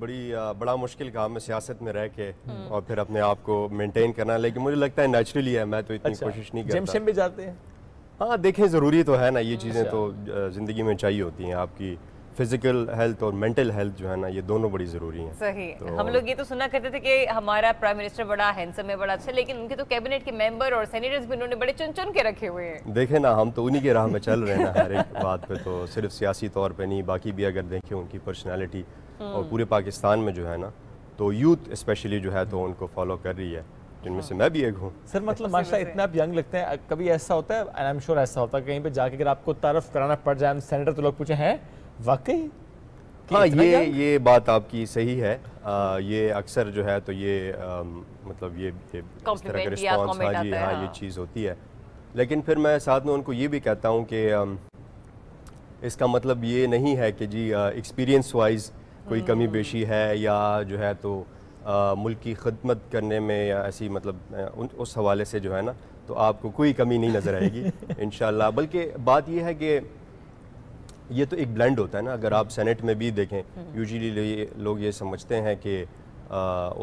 बड़ी बड़ा मुश्किल काम है सियासत में रह के हम्म। और फिर अपने आप को मेंटेन करना। लेकिन मुझे लगता है नेचुरली है मैं तो इतनी अच्छा, कोशिश नहीं करता। जिम भी जाते हैं? हाँ देखें ज़रूरी तो है ना ये चीज़ें अच्छा। तो ज़िंदगी में चाहिए होती हैं आपकी। फ़िज़िकल हेल्थ और मेंटल हेल्थ जो है ना ये दोनों बड़ी ज़रूरी हैं। सही तो हम लोग ये तो सुना करते थे कि हमारा प्राइम मिनिस्टर बड़ा हैंडसम है बड़ा अच्छा लेकिन उनके तो कैबिनेट के मेंबर और सेनेटर्स भी उन्होंने बड़े चुन चुन के रखे हुए हैं। देखे ना हम तो उन्हीं के राह में चल रहे हैं हर एक बात पे तो सिर्फ़ सियासी तौर पर नहीं बाकी भी अगर देखें उनकी पर्सनैलिटी और हम्म। पूरे पाकिस्तान में जो है ना तो यूथ स्पेशली जो है तो उनको फॉलो कर रही है। जिनमें से मैं भी एक हूँ। सर मतलब माशा इतना आप यंग लगते हैं कभी ऐसा होता है आई एम श्योर ऐसा होता है कहीं पे जाके अगर आपको तारफ कराना पड़ जाए सेनेटर तो लोग पूछे हैं? वाकई? हाँ ये ये बात आपकी सही है। आ, ये अक्सर जो है तो ये आ, मतलब ये, ये इस तरह का रिस्पॉन्स हाँ जी हाँ ये हाँ। चीज़ होती है। लेकिन फिर मैं साथ में उनको ये भी कहता हूँ कि इसका मतलब ये नहीं है कि जी एक्सपीरियंस वाइज कोई कमी हम्म। बेशी है या जो है तो आ, मुल्क की खदमत करने में या ऐसी मतलब उन, उस हवाले से जो है ना तो आपको कोई कमी नहीं नज़र आएगी इन बल्कि बात यह है कि ये तो एक ब्लेंड होता है ना अगर आप सेनेट में भी देखें यूजुअली लोग ये समझते हैं कि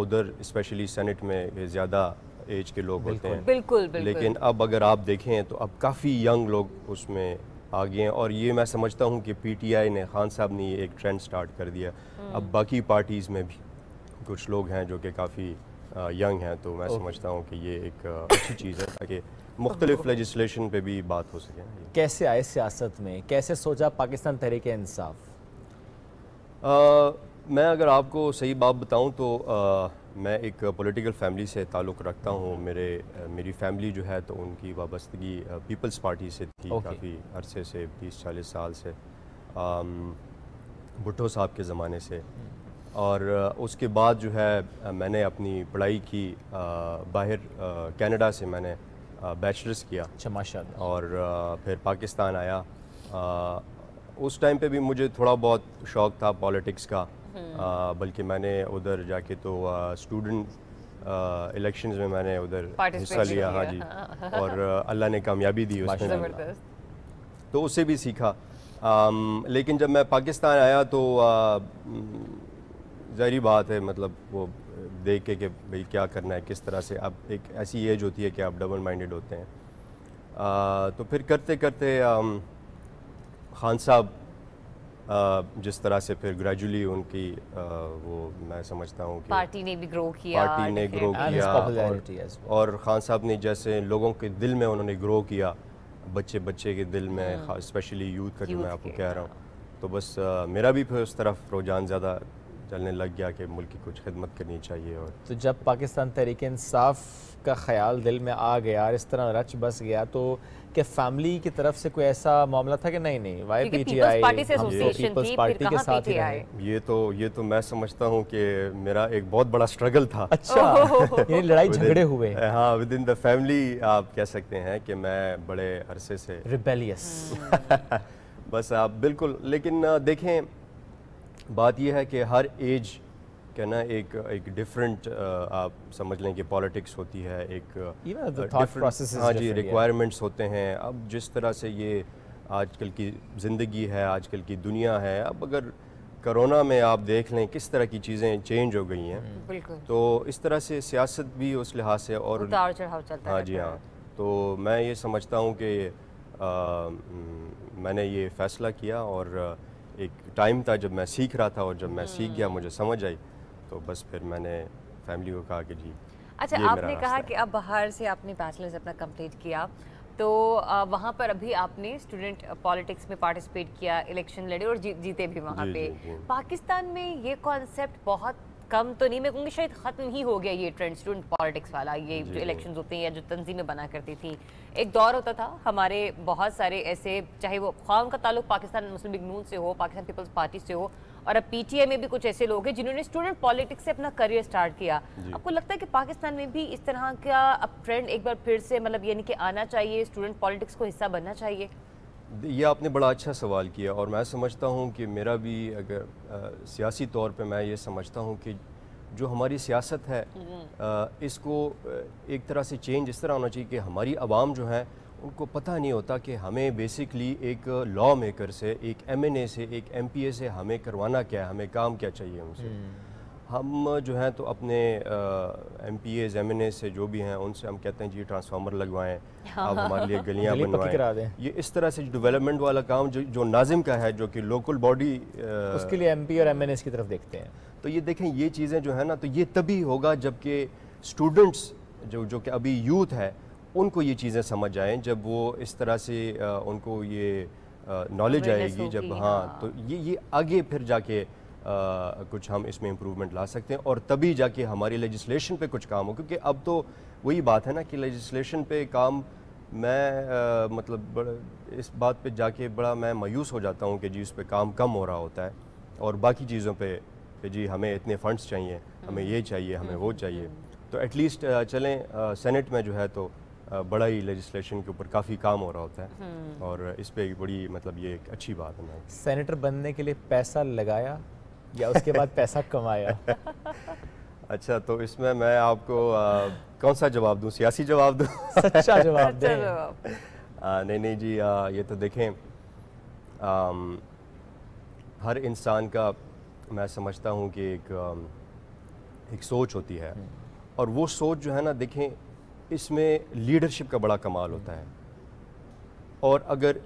उधर स्पेशली सेनेट में ज़्यादा एज के लोग होते हैं। बिल्कुल, बिल्कुल लेकिन अब अगर आप देखें तो अब काफ़ी यंग लोग उसमें आ गए हैं और ये मैं समझता हूँ कि पीटीआई ने खान साहब ने ये एक ट्रेंड स्टार्ट कर दिया। हम्म। अब बाकी पार्टीज़ में भी कुछ लोग हैं जो कि काफ़ी यंग हैं तो मैं समझता हूँ कि ये एक अच्छी चीज़ है ताकि मुख्तलिफ़ लेजिस्लेशन पे भी बात हो सके कैसे आए सियासत में? कैसे सोचा पाकिस्तान तहरीक इंसाफ? मैं अगर आपको सही बात बताऊँ तो आ, मैं एक पॉलिटिकल फैमिली से ताल्लुक़ रखता हूँ। मेरे मेरी फैमिली जो है तो उनकी वाबस्तगी पीपल्स पार्टी से थी okay. काफ़ी अरसे से 20-40 साल से भुट्टो साहब के ज़माने से। और उसके बाद जो है मैंने अपनी पढ़ाई की बाहर कनाडा से मैंने बैचलर्स किया। अच्छा माशा और फिर पाकिस्तान आया। उस टाइम पे भी मुझे थोड़ा बहुत शौक़ था पॉलिटिक्स का। हम्म। बल्कि मैंने उधर जाके तो स्टूडेंट इलेक्शंस में मैंने उधर हिस्सा लिया हाँ जी। और अल्लाह ने कामयाबी दी उसमें। तो उससे भी सीखा। आम, लेकिन जब मैं पाकिस्तान आया तो ज़ाहरी बात है मतलब वो देख के कि भाई क्या करना है किस तरह से अब एक ऐसी एज होती है कि आप डबल माइंडेड होते हैं। आ, तो फिर करते करते आम, खान साहब जिस तरह से फिर ग्रेजुअली उनकी आ, वो मैं समझता हूँ कि पार्टी ने भी ग्रो किया पार्टी ने ग्रो किया और, और खान साहब ने जैसे लोगों के दिल में उन्होंने ग्रो किया बच्चे बच्चे के दिल में स्पेशली यूथ का जो मैं आपको कह रहा हूँ। तो बस आ, मेरा भी फिर उस तरफ़ रुझान ज़्यादा चलने लग गया कि मुल्क की कुछ खिदमत करनी चाहिए और तो जब पाकिस्तान तहरीक इंसाफ का ख्याल दिल में आ गया इस तरह रच बस गया तो क्या फैमिली की तरफ़ से कोई ऐसा मामला था कि नहीं नहीं? Why P T I Peoples Party के साथ ही ये तो ये तो मैं समझता हूँ कि मेरा एक बहुत बड़ा स्ट्रगल था। अच्छा ये लड़ाई झगड़े हुए। हाँ विद इन द फैमिली आप कह सकते हैं कि मैं बड़े अरसे से रिबेलियस बस आप बिल्कुल लेकिन देखें बात यह है कि हर एज क्या ना एक एक डिफरेंट आप समझ लें कि पॉलिटिक्स होती है एक हाँ जी रिक्वायरमेंट्स होते हैं। अब जिस तरह से ये आजकल की ज़िंदगी है आजकल की दुनिया है अब अगर कोरोना में आप देख लें किस तरह की चीज़ें चेंज हो गई हैं तो इस तरह से सियासत भी उस लिहाज से और हाँ जी हाँ। तो मैं ये समझता हूँ कि मैंने ये फ़ैसला किया और एक टाइम था जब मैं सीख रहा था और जब मैं सीख गया मुझे समझ आई तो बस फिर मैंने फैमिली को कहा कि जी अच्छा आपने कहा कि अब बाहर से आपने बैचलर्स अपना कंप्लीट किया तो वहाँ पर अभी आपने स्टूडेंट पॉलिटिक्स में पार्टिसिपेट किया इलेक्शन लड़े और जी, जीते भी वहाँ पे। जी, जी. पाकिस्तान में ये कॉन्सेप्ट बहुत कम तो नहीं मैं कहूँगी शायद ख़त्म ही हो गया ये ट्रेंड स्टूडेंट पॉलिटिक्स वाला ये जो इलेक्शन होते हैं या जो तंजीमें बना करती थी। एक दौर होता था हमारे बहुत सारे ऐसे चाहे वो खान का ताल्लुक पाकिस्तान मुस्लिम लीग नून से हो पाकिस्तान पीपल्स पार्टी से हो और अब पीटीआई में भी कुछ ऐसे लोग हैं जिन्होंने स्टूडेंट पॉलिटिक्स से अपना करियर स्टार्ट किया। आपको लगता है कि पाकिस्तान में भी इस तरह का अब ट्रेंड एक बार फिर से मतलब यानी कि आना चाहिए स्टूडेंट पॉलिटिक्स को हिस्सा बनना चाहिए? ये आपने बड़ा अच्छा सवाल किया और मैं समझता हूँ कि मेरा भी अगर सियासी तौर पे मैं ये समझता हूँ कि जो हमारी सियासत है आ, इसको एक तरह से चेंज इस तरह होना चाहिए कि हमारी आवाम जो है उनको पता नहीं होता कि हमें बेसिकली एक लॉ मेकर से एक एमएनए से एक एमपीए से हमें करवाना क्या है हमें काम क्या चाहिए उनसे हम्म। हम जो हैं तो अपने M P As M N A से जो भी हैं उनसे हम कहते हैं जी ट्रांसफार्मर लगवाएँ आप हमारे लिए गलियाँ बनवाएँ। ये इस तरह से डेवलपमेंट वाला काम जो जो नाजिम का है जो कि लोकल बॉडी उसके लिए एम पी और एम एन एस की तरफ़ देखते हैं। तो ये देखें ये चीज़ें जो है ना तो ये तभी होगा जबकि स्टूडेंट्स जो जो कि अभी यूथ है उनको ये चीज़ें समझ आएँ जब वो इस तरह से उनको ये नॉलेज आएगी जब हाँ, हाँ। तो ये ये आगे फिर जाके कुछ हम इसमें इम्प्रूवमेंट ला सकते हैं और तभी जाके हमारी लेजिस्लेशन पे कुछ काम हो क्योंकि अब तो वही बात है ना कि लेजिस्लेशन पे काम मैं आ, मतलब बड़ा इस बात पे जाके बड़ा मैं मायूस हो जाता हूँ कि जी उस पर काम कम हो रहा होता है और बाकी चीज़ों पे कि जी हमें इतने फ़ंड्स चाहिए हमें ये चाहिए हमें वो चाहिए। तो एटलीस्ट चलें सेनेट में जो है तो बड़ा ही लेजिस्लेशन के ऊपर काफ़ी काम हो रहा होता है हम्म। और इस पर बड़ी मतलब ये एक अच्छी बात है सेनेटर बनने के लिए पैसा लगाया या उसके बाद पैसा कमाया। अच्छा तो इसमें मैं आपको आ, कौन सा जवाब दूँ? सियासी जवाब दूँ? सच्चा जवाब दें। नहीं नहीं जी आ, ये तो देखें आ, हर इंसान का मैं समझता हूँ कि एक एक सोच होती है। हम्म। और वो सोच जो है ना देखें इसमें लीडरशिप का बड़ा कमाल होता है। और अगर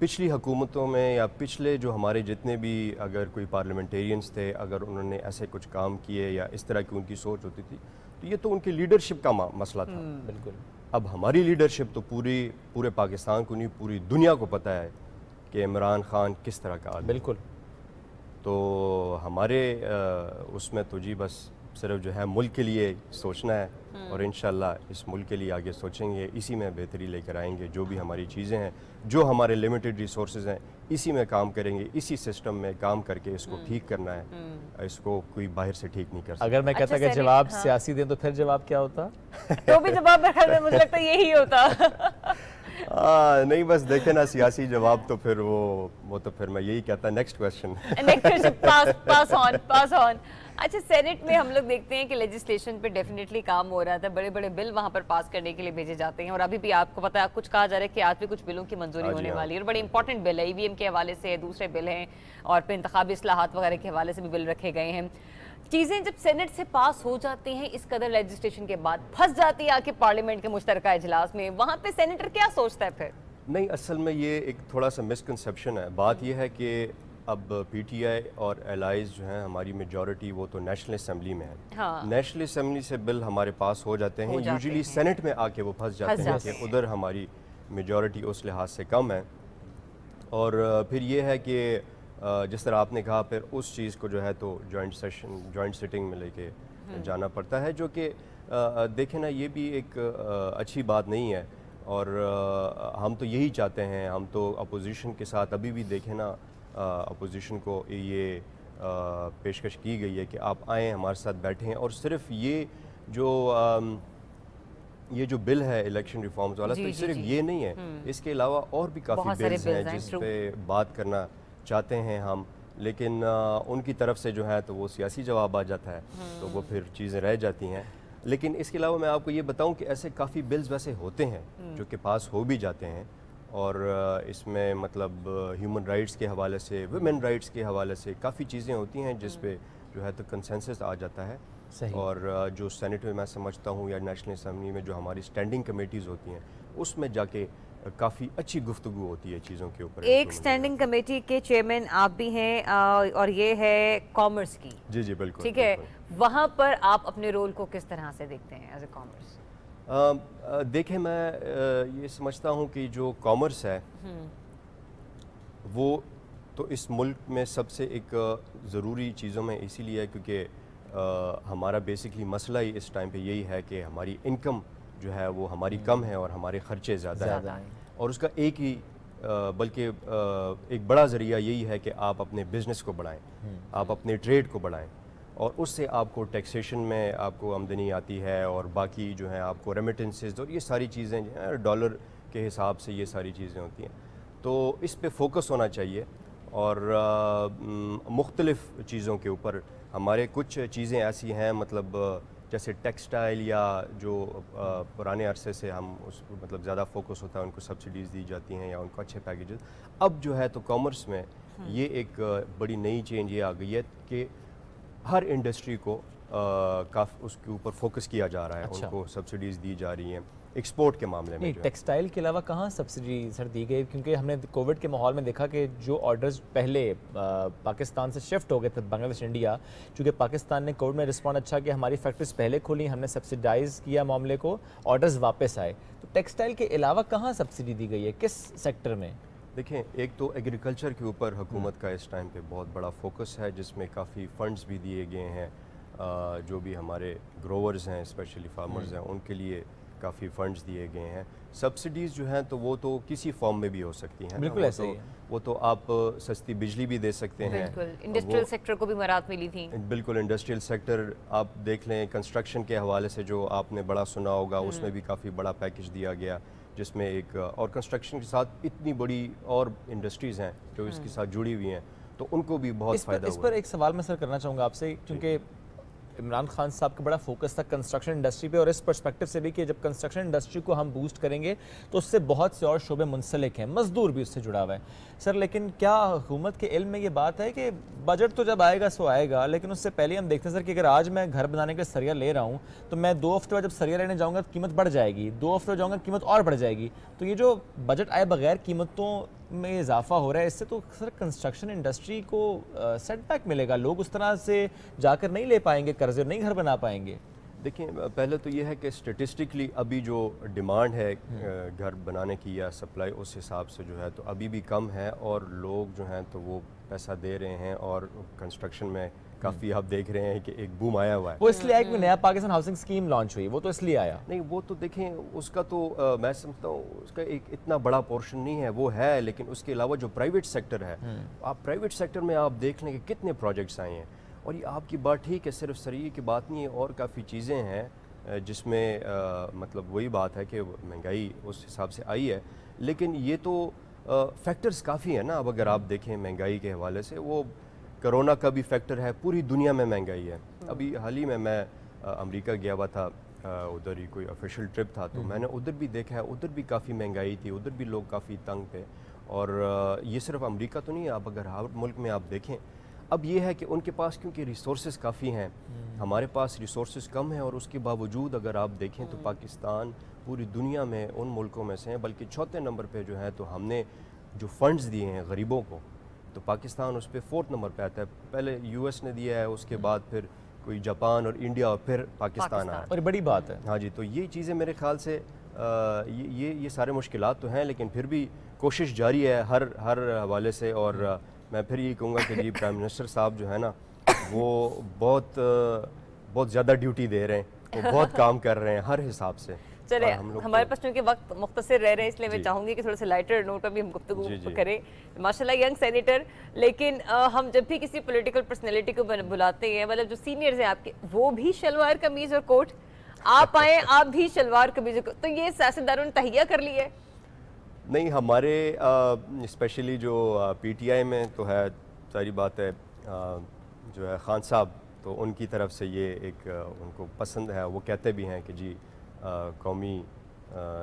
पिछली हुकूमतों में या पिछले जो हमारे जितने भी अगर कोई पार्लियामेंटेरियंस थे अगर उन्होंने ऐसे कुछ काम किए या इस तरह की उनकी सोच होती थी तो ये तो उनकी लीडरशिप का मसला था। हम्म। बिल्कुल। अब हमारी लीडरशिप तो पूरी पूरे पाकिस्तान को नहीं पूरी दुनिया को पता है कि इमरान खान किस तरह का बिल्कुल। तो हमारे उसमें तो जी बस सिर्फ़ जो है मुल्क के लिए सोचना है हम्म। और इन इस मुल्क के लिए आगे सोचेंगे इसी में बेहतरी लेकर आएँगे जो भी हमारी चीज़ें हैं जो हमारे लिमिटेड रिसोर्स हैं इसी में काम करेंगे इसी सिस्टम में काम करके इसको हम्म। ठीक करना है हम्म। इसको कोई बाहर से ठीक नहीं कर सकता अगर मैं कहता अच्छा, कि जवाब हाँ। सियासी दें तो फिर जवाब क्या होता तो भी जवाब मुझे लगता है यही होता आ, नहीं बस देखे ना सियासी जवाब तो फिर वो वो तो फिर मैं यही कहता next question pass pass on pass on अच्छा सेनेट में हम लोग देखते हैं कि लेजिस्लेशन पे डेफिनेटली काम हो रहा था। बड़े बड़े बिल वहाँ पर पास करने के लिए भेजे जाते हैं। और अभी भी आपको पता है कुछ कहा जा रहा है कि आज भी कुछ बिलों की मंजूरी हाँ होने हाँ। वाली है। और बड़े इंपॉर्टेंट बिल है ईवीएम के हवाले से दूसरे बिल हैं और फिर इंतबी असलाहत वगैरह के हवाले से भी बिल रखे गए हैं। चीज़ें जब सेनेट से पास हो जाती हैं इस कदर लेजिस्लेशन के बाद फंस जाती है आके पार्लियामेंट के मुश्तर इजलास में। वहाँ पे सेनेटर क्या सोचता है फिर? नहीं असल में ये एक थोड़ा सा मिसकनसेप्शन है। बात यह है कि अब पीटीआई और एलाइज जो हैं हमारी मेजॉरिटी वो तो नेशनल असम्बली में है। हाँ। नेशनल असम्बली से बिल हमारे पास हो जाते हैं। यूजुअली सेनेट में आके वो फंस जाते हैं कि उधर हमारी मेजॉरिटी उस लिहाज से कम है। और फिर ये है कि जिस तरह आपने कहा फिर उस चीज़ को जो है तो जॉइंट सेशन जॉइंट सिटिंग में लेके हम्म। जाना पड़ता है जो कि देखें ना ये भी एक अच्छी बात नहीं है। और हम तो यही चाहते हैं हम तो अपोजिशन के साथ अभी भी देखें ना अपोजिशन को ये पेशकश की गई है कि आप आएँ हमारे साथ बैठें और सिर्फ़ ये जो ये जो बिल है इलेक्शन रिफॉर्म्स वाला तो सिर्फ़ ये नहीं है। हम्म। इसके अलावा और भी काफ़ी बिल्स हैं जिस पे बात करना चाहते हैं हम लेकिन आ, उनकी तरफ़ से जो है तो वो सियासी जवाब आ जाता है तो वो फिर चीज़ें रह जाती हैं। लेकिन इसके अलावा मैं आपको ये बताऊँ कि ऐसे काफ़ी बिल्स वैसे होते हैं जो कि पास हो भी जाते हैं और इसमें मतलब ह्यूमन राइट्स के हवाले से वुमेन राइट्स के हवाले से काफ़ी चीज़ें होती हैं जिस पे जो है तो कंसेंसस आ जाता है। सही। और जो सेनेट में मैं समझता हूँ या नेशनल असम्बली में जो हमारी स्टैंडिंग कमेटीज़ होती हैं उसमें जाके काफ़ी अच्छी गुफ्तु होती है चीज़ों के ऊपर एक स्टैंडिंग कमेटी के चेयरमैन आप भी हैं और ये है कॉमर्स की। जी जी बिल्कुल ठीक है? वहाँ पर आप अपने रोल को किस तरह से देखते हैं एज ए कॉमर्स देखें मैं ये समझता हूँ कि जो कॉमर्स है हम्म। वो तो इस मुल्क में सबसे एक ज़रूरी चीज़ों में इसीलिए है क्योंकि हमारा बेसिकली मसला ही इस टाइम पे यही है कि हमारी इनकम जो है वो हमारी कम है और हमारे ख़र्चे ज़्यादा हैं और उसका एक ही बल्कि एक बड़ा ज़रिया यही है कि आप अपने बिज़नेस को बढ़ाएँ हम्म। आप अपने ट्रेड को बढ़ाएँ और उससे आपको टैक्सेशन में आपको आमदनी आती है और बाकी जो है आपको रेमिटेंसेज और ये सारी चीज़ें जो हैं डॉलर के हिसाब से ये सारी चीज़ें होती हैं तो इस पर फोकस होना चाहिए और मुख्तलफ़ चीज़ों के ऊपर हमारे कुछ चीज़ें ऐसी हैं मतलब जैसे टेक्सटाइल या जो पुराने अरसे से हम उस मतलब ज़्यादा फोकस होता है उनको सब्सिडीज़ दी जाती हैं या उनको अच्छे पैकेजेस अब जो है तो कॉमर्स में हम्म। ये एक बड़ी नई चेंज ये आ गई है कि हर इंडस्ट्री को काफ़ी उसके ऊपर फोकस किया जा रहा है अच्छा। उनको सब्सिडीज़ दी जा रही हैं एक्सपोर्ट के मामले में टेक्सटाइल के अलावा कहाँ सब्सिडी सर दी गई? क्योंकि हमने कोविड के माहौल में देखा कि जो ऑर्डर्स पहले पाकिस्तान से शिफ्ट हो गए थे बांग्लादेश इंडिया चूँकि पाकिस्तान ने कोविड में रिस्पॉन्ड अच्छा किया हमारी फैक्ट्रीज पहले खोली हमने सब्सिडाइज किया मामले को ऑर्डर्स वापस आए। तो टेक्सटाइल के अलावा कहाँ सब्सिडी दी गई है? किस सेक्टर में? देखें एक तो एग्रीकल्चर के ऊपर हुकूमत का इस टाइम पे बहुत बड़ा फोकस है जिसमें काफ़ी फंड्स भी दिए गए हैं। जो भी हमारे ग्रोवर्स हैं स्पेशली फार्मर्स हैं उनके लिए काफ़ी फंड्स दिए गए हैं। सब्सिडीज़ जो हैं तो वो तो किसी फॉर्म में भी हो सकती हैं बिल्कुल ऐसे तो, वो तो आप सस्ती बिजली भी दे सकते हैं। इंडस्ट्रियल सेक्टर को भी मरात मिली थी। बिल्कुल इंडस्ट्रियल सेक्टर आप देख लें कंस्ट्रक्शन के हवाले से जो आपने बड़ा सुना होगा हम्म। उसमें भी काफ़ी बड़ा पैकेज दिया गया। जिसमें एक और कंस्ट्रक्शन के साथ इतनी बड़ी और इंडस्ट्रीज़ हैं जो इसके हम्म। साथ जुड़ी हुई हैं तो उनको भी बहुत इस फ़ायदा इस पर एक सवाल मैं सर करना चाहूँगा आपसे क्योंकि इमरान खान साहब का बड़ा फोकस था कंस्ट्रक्शन इंडस्ट्री पे और इस पर्सपेक्टिव से भी कि जब कंस्ट्रक्शन इंडस्ट्री को हम बूस्ट करेंगे तो उससे बहुत से और शोबे मुंसलिक हैं। मजदूर भी उससे जुड़ा हुआ है। सर, लेकिन क्या हुकूमत के इल्म में ये बात है कि बजट तो जब आएगा, सो आएगा, लेकिन उससे पहले हम देखते हैं सर कि अगर आज मैं घर बनाने के सरिया ले रहा हूँ तो मैं दो हफ़्ते बाद जब सरिया लेने जाऊँगा तो कीमत बढ़ जाएगी। दो हफ़्ते जाऊँगा कीमत और बढ़ जाएगी। तो ये जो बजट आए बगैर कीमतों में इजाफा हो रहा है इससे तो सर कंस्ट्रक्शन इंडस्ट्री को सेटबैक मिलेगा लोग उस तरह से जाकर नहीं ले पाएँगे कर्जे नहीं घर बना पाएँगे देखिए पहले तो ये है कि स्टेटिस्टिकली अभी जो डिमांड है हम्म। घर बनाने की या सप्लाई उस हिसाब से जो है तो अभी भी कम है और लोग जो हैं तो वो पैसा दे रहे हैं और कंस्ट्रक्शन में काफ़ी आप देख रहे हैं कि एक बूम आया हुआ है। वो इसलिए एक नया पाकिस्तान हाउसिंग स्कीम लॉन्च हुई वो तो इसलिए आया। नहीं वो तो देखें उसका तो आ, मैं समझता हूँ उसका एक इतना बड़ा पोर्शन नहीं है वो है लेकिन उसके अलावा जो प्राइवेट सेक्टर है हम्म। आप प्राइवेट सेक्टर में आप देख लें कि कितने प्रोजेक्ट्स आए हैं। और ये आपकी बात ठीक है सिर्फ़ सरिये की बात नहीं है और काफ़ी चीज़ें हैं जिसमें मतलब वही बात है कि महँगाई उस हिसाब से आई है। लेकिन ये तो फैक्टर्स काफ़ी है ना अब अगर आप देखें महँगाई के हवाले से वो कोरोना का भी फैक्टर है पूरी दुनिया में महँगाई है अभी हाल ही में मैं अमेरिका गया हुआ था उधर ही कोई ऑफिशियल ट्रिप था तो हम्म। मैंने उधर भी देखा है उधर भी काफ़ी महँगाई थी उधर भी लोग काफ़ी तंग थे और ये सिर्फ़ अमेरिका तो नहीं है आप अगर हर मुल्क में आप देखें अब ये है कि उनके पास क्योंकि रिसोर्स काफ़ी हैं हम्म। हमारे पास रिसोर्स कम हैं और उसके बावजूद अगर आप देखें तो हम्म। पाकिस्तान पूरी दुनिया में उन मुल्कों में से हैं बल्कि चौथे नंबर पर जो है तो हमने जो फंड्स दिए हैं गरीबों को तो पाकिस्तान उस पर फोर्थ नंबर पर आता है। पहले यूएस ने दिया है उसके बाद फिर कोई जापान और इंडिया और फिर पाकिस्तान आया। और बड़ी बात है। हाँ जी तो ये चीज़ें मेरे ख्याल से आ, ये ये ये सारे मुश्किल तो हैं लेकिन फिर भी कोशिश जारी है हर हर हवाले से। और मैं फिर ये कहूँगा कि जी प्राइम मिनिस्टर साहब जो है ना वो बहुत बहुत ज़्यादा ड्यूटी दे रहे हैं वो बहुत काम कर रहे हैं हर हिसाब से। चले हमारे पास चूँकि वक्त मुख्तर रह रहे हैं इसलिए मैं चाहूँगी कि थोड़ा सा लाइटर नोट पर भी हम गुफ्तु करें। माशाल्लाह यंग सेनेटर लेकिन आ, हम जब भी किसी पॉलिटिकल पर्सनैलिटी को बुलाते हैं मतलब जो सीनियर्स हैं आपके वो भी शलवार कमीज और कोट? आप आए आप भी शलवार कमीज तो ये सियासतदारों ने तहिया कर लिया है। नहीं हमारे स्पेशली जो पीटीआई में तो है सारी बात है आ, जो है खान साहब तो उनकी तरफ़ से ये एक उनको पसंद है वो कहते भी हैं कि जी कौमी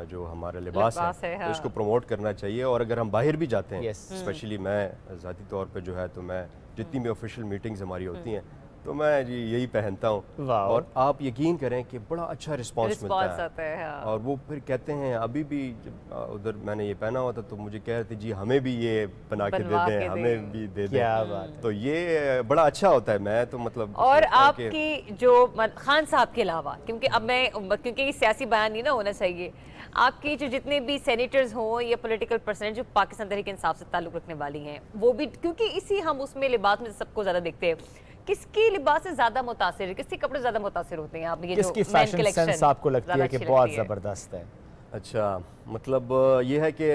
जो हमारा लिबास, लिबास है, है। हाँ। तो इसको प्रमोट करना चाहिए और अगर हम बाहर भी जाते हैं स्पेशली मैं ज़ाती तौर पे जो है तो मैं जितनी भी ऑफिशियल मीटिंग्स हमारी होती हैं तो मैं जी यही पहनता हूँ। और आप यकीन करें कि बड़ा अच्छा रिस्पांस मिलता है, है हाँ। और वो फिर कहते हैं अभी भी जब उधर मैंने ये पहना हुआ था तो मुझे कह रहे थे जी हमें भी ये बना के दे दें हमें भी दे दें। तो ये बड़ा अच्छा होता है। मैं तो मतलब और आपकी जो खान साहब के अलावा क्योंकि अब मैं क्योंकि सियासी बयान नहीं ना होना चाहिए आपकी जो जितने भी सेनेटर्स हों या पॉलिटिकल पर्सन जो पाकिस्तान तरीके इंसाफ से ताल्लुक रखने वाली हैं वो भी क्योंकि इसी हम उसमें लिबास में सबको ज़्यादा देखते हैं। किसकी लिबास से ज़्यादा मुतासर है? किसके कपड़े ज़्यादा मुतासर होते हैं? आप ये किसकी फ़ैशन सेंस आपको लगती है कि बहुत ज़बरदस्त है? अच्छा मतलब ये है कि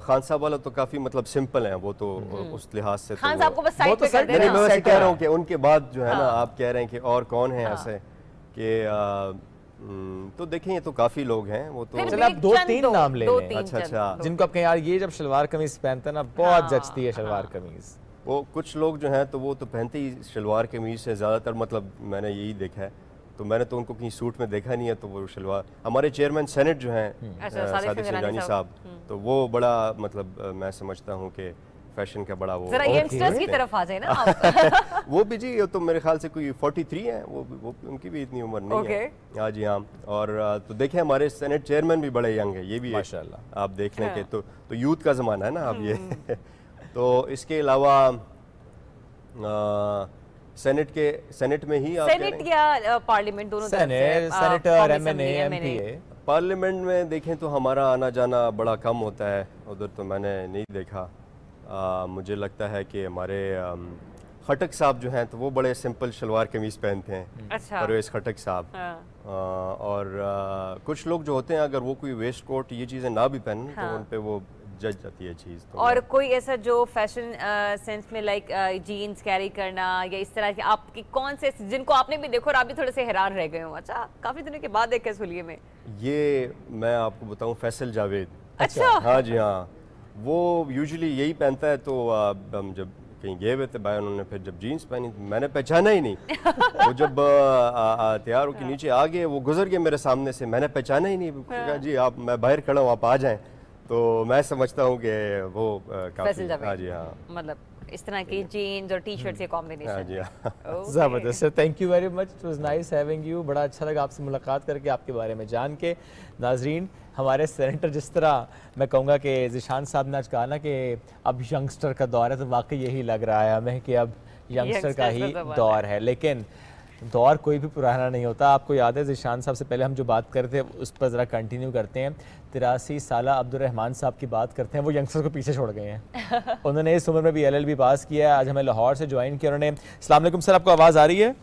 खान साहब वाला तो काफ़ी मतलब सिंपल है वो तो हम्म। उस लिहाज से खान तो साहब को बस साइड पे कर देना। मैं वैसे कह रहा हूँ कि उनके बाद जो है ना हाँ। आप कह रहे हैं कि और कौन है हाँ। ऐसे कि हम्म, तो देखें ये तो काफ़ी लोग हैं वो तो चलो आप दो तीन नाम ले लें। अच्छा अच्छा। जिनको आप कहें यार ये जब शलवार कमीज पहनते हैं ना बहुत हाँ, जचती है शलवार कमीज। वो कुछ लोग जो हैं तो वो तो पहनते ही शलवार कमीज़ से ज़्यादातर मतलब मैंने यही देखा है। तो मैंने तो उनको कहीं सूट में देखा नहीं है तो वो शलवार। हमारे चेयरमैन सेनेट जो हैं हम्म। सादिक सिंजानी साहब। हम्म। तो वो बड़ा मतलब मैं समझता हूँ कि फ़ैशन का बड़ा वो यंगस्टर्स की तरफ़ आ जाए ना आप। वो भी जी तो मेरे ख्याल से कोई 43 है वो, वो उनकी भी इतनी उम्र नहीं है। हाँ जी हाँ। और तो देखें हमारे सेनेट चेयरमैन भी बड़े यंग है ये भी माशाल्लाह। आप देख लें हाँ। कि तो तो यूथ का ज़माना है ना अब ये। हम्म। तो इसके अलावा सेनेट के सेनेट में ही सेनेट या पार्लियामेंट दोनों senate senator MNA MPA parliament में देखें तो हमारा आना जाना बड़ा कम होता है उधर तो मैंने नहीं देखा। आ, मुझे लगता है कि हमारे खटक साहब जो हैं तो वो बड़े सिंपल शलवार कमीज पहनते हैं। अच्छा। परवेज खटक साहब। हाँ। और आ, कुछ लोग जो होते हैं अगर वो कोई वेस्ट कोट ये चीज़ें ना भी पहने तो हाँ। तो उन पर वो जज जाती है चीज़ तो। और कोई ऐसा जो फ़ैशन सेंस में लाइक जीन्स कैरी करना या इस तरह के आपकी कौन से जिनको आपने भी देखो और आप भी थोड़े से हैरान रह गए हो? अच्छा काफ़ी दिनों के बाद देखे सुलिए में। ये मैं आपको बताऊँ फैसल जावेद। अच्छा। हाँ जी हाँ। वो यूजुअली यही पहनता है तो हम जब कहीं गए हुए थे भाई उन्होंने फिर जब जीन्स पहनी मैंने पहचाना ही नहीं। वो जब तैयार होकर नीचे आ गए वो गुजर गए मेरे सामने से मैंने पहचाना ही नहीं। हाँ। जी आप मैं बाहर खड़ा हूँ आप आ जाएँ। तो मैं समझता हूँ कि वो काफ़ी हाँ जी हाँ। मतलब इस तरह की जीन्स और टी शर्ट के कॉम्बिनेशन हाँ जी हाँ। ज़बरदस्त। Thank you very much it was nice having you बड़ा अच्छा लगा आपसे मुलाकात करके आपके बारे में जान के। नाजरीन हमारे सेनेटर जिस तरह मैं कहूँगा कि जिशान साहब ने आज कहा ना कि अब यंगस्टर का दौर है तो वाकई यही लग रहा है हमें कि अब यंगस्टर का ही। दौर है। लेकिन दौर कोई भी पुराना नहीं होता। आपको याद है जिशान साहब से पहले हम जो बात करते रहे थे उस पर ज़रा कंटिन्यू करते हैं। तिरासी साल अब्दुलरहमान साहब की बात करते हैं वो यंगस्टर्स को पीछे छोड़ गए हैं। उन्होंने इस उम्र में भी एलएलबी पास किया है आज हमें लाहौर से ज्वाइन किया उन्होंने। अल्लाम सर आपको आवाज़ आ रही है?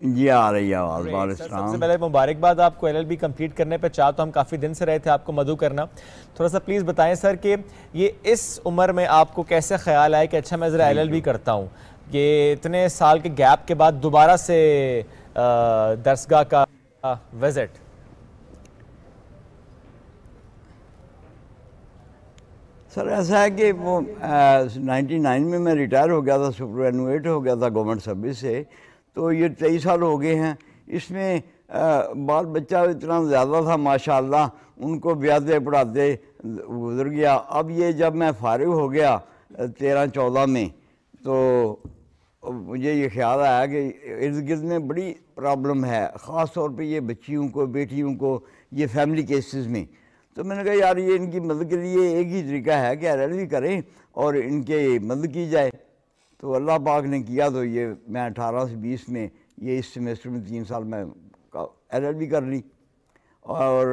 जी आ रही है आवाज़ सबसे पहले मुबारकबाद आपको एल एल बी कंप्लीट करने पर चाह तो हम काफ़ी दिन से रहे थे आपको मधु करना। थोड़ा सा प्लीज़ बताएँ सर कि ये इस उम्र में आपको कैसे ख्याल आया कि अच्छा मैं ज़रा एल एल बी करता हूँ? ये इतने साल के गैप के बाद दोबारा से दरसगाह का विज़िट सर ऐसा है कि वो नाइन्टी नाइन में मैं रिटायर हो गया था सुपर हो गया था गवर्नमेंट सर्विस से। तो ये तेईस साल हो गए हैं। इसमें बाल बच्चा इतना ज़्यादा था, माशाल्लाह, उनको ब्यादे पढ़ाते गुजर गया। अब ये जब मैं फारिग हो गया तेरह चौदह में तो मुझे ये ख्याल आया कि इर्द गिर्द में बड़ी प्रॉब्लम है, ख़ास तौर पे ये बच्चियों को, बेटियों को, ये फैमिली केसेस में। तो मैंने कहा, यार, ये इनकी मदद के लिए एक ही तरीका है कि एल करें और इनके मदद की जाए। तो अल्लाह पाक ने किया तो ये मैं अठारह से बीस में ये इस सेमेस्टर में तीन साल में एल एल बी कर ली। और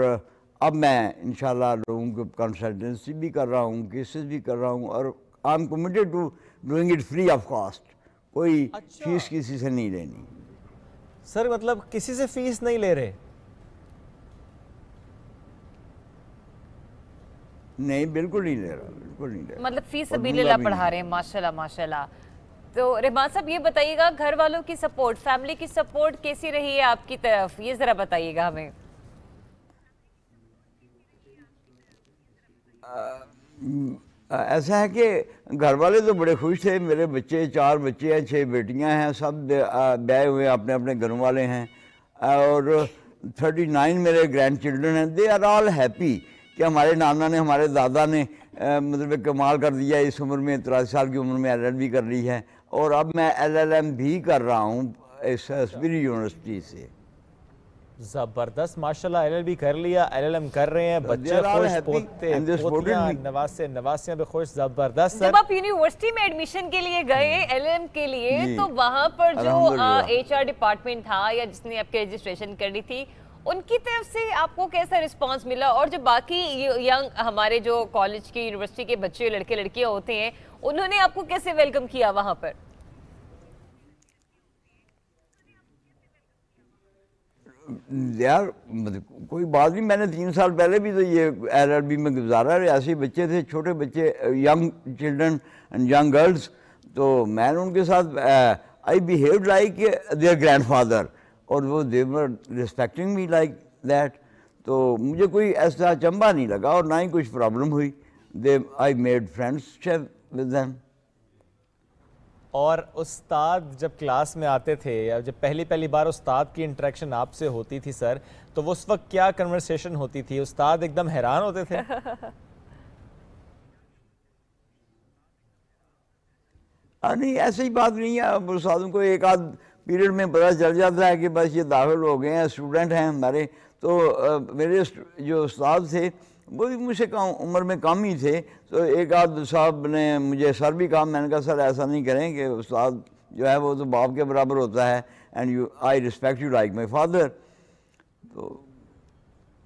अब मैं इन लोगों को कंसल्टेंसी भी कर रहा हूँ केसेस भी कर रहा हूँ और I am committed to doing it free of cost कोई अच्छा। फ़ीस किसी से नहीं लेनी। सर मतलब किसी से फ़ीस नहीं ले रहे? नहीं बिल्कुल नहीं ले रहा बिल्कुल नहीं ले रहा। मतलब फ़ीस भी पढ़ा रहे हैं माशाल्लाह माशाल्लाह। तो रहमान साहब, ये बताइएगा, घर वालों की सपोर्ट, फैमिली की सपोर्ट कैसी रही है आपकी तरफ़? ये ज़रा बताइएगा हमें। ऐसा है कि घर वाले तो बड़े खुश थे। मेरे बच्चे, चार बच्चे हैं, छह बेटियाँ हैं, सब ब्याह हुए अपने अपने घरों वाले हैं। और थर्टी नाइन मेरे ग्रैंड चिल्ड्रन हैं। दे आर ऑल हैप्पी कि हमारे नाना ने, हमारे दादा ने मतलब कमाल कर दिया इस उम्र में, तिरासी साल की उम्र में एल कर ली है। और अब मैं एलएलएम भी कर रहा हूँ यूनिवर्सिटी से। ज़बरदस्त माशाल्लाह एलएलबी कर लिया एलएलएम कर रहे हैं बच्चे खुश पोते नवासे नवासियाँ भी खुश ज़बरदस्त जब आप यूनिवर्सिटी में एडमिशन के लिए गए एलएलएम के लिए तो वहाँ पर जो एचआर डिपार्टमेंट था या जिसने आपके रजिस्ट्रेशन करी थी उनकी तरफ़ से आपको कैसा रिस्पांस मिला? और जो बाकी यंग हमारे जो कॉलेज के यूनिवर्सिटी के बच्चे, लड़के, लड़कियाँ होते हैं, उन्होंने आपको कैसे वेलकम किया वहाँ पर? यार मतलब कोई बात नहीं, मैंने तीन साल पहले भी तो ये एल में गुजारा है। ऐसे बच्चे थे, छोटे बच्चे यंग चिल्ड्रन यंग गर्ल्स तो मैंने उनके साथ I behave like their grandfather और वो they were respecting me like that तो मुझे कोई ऐसा चंबा नहीं लगा और ना ही कुछ प्रॉब्लम हुई. They I made friends with them और उस्ताद जब क्लास में आते थे या जब पहली पहली बार उस्ताद की इंटरेक्शन आपसे होती थी सर तो वो उस वक्त क्या कन्वर्सेशन होती थी? उस्ताद एकदम हैरान होते थे। नहीं ऐसी बात नहीं है। उस्तादों को एक आध पीरियड में पता चल जाता है कि बस ये दाखिल हो गए हैं स्टूडेंट हैं हमारे। तो आ, मेरे जो उस्ताद थे वो भी मुझसे कम उम्र में कम ही थे। तो एक आध साहब ने मुझे सर भी कहा मैंने कहा सर ऐसा नहीं करें कि उस्ताद जो है वो तो बाप के बराबर होता है। And you I respect you like my father तो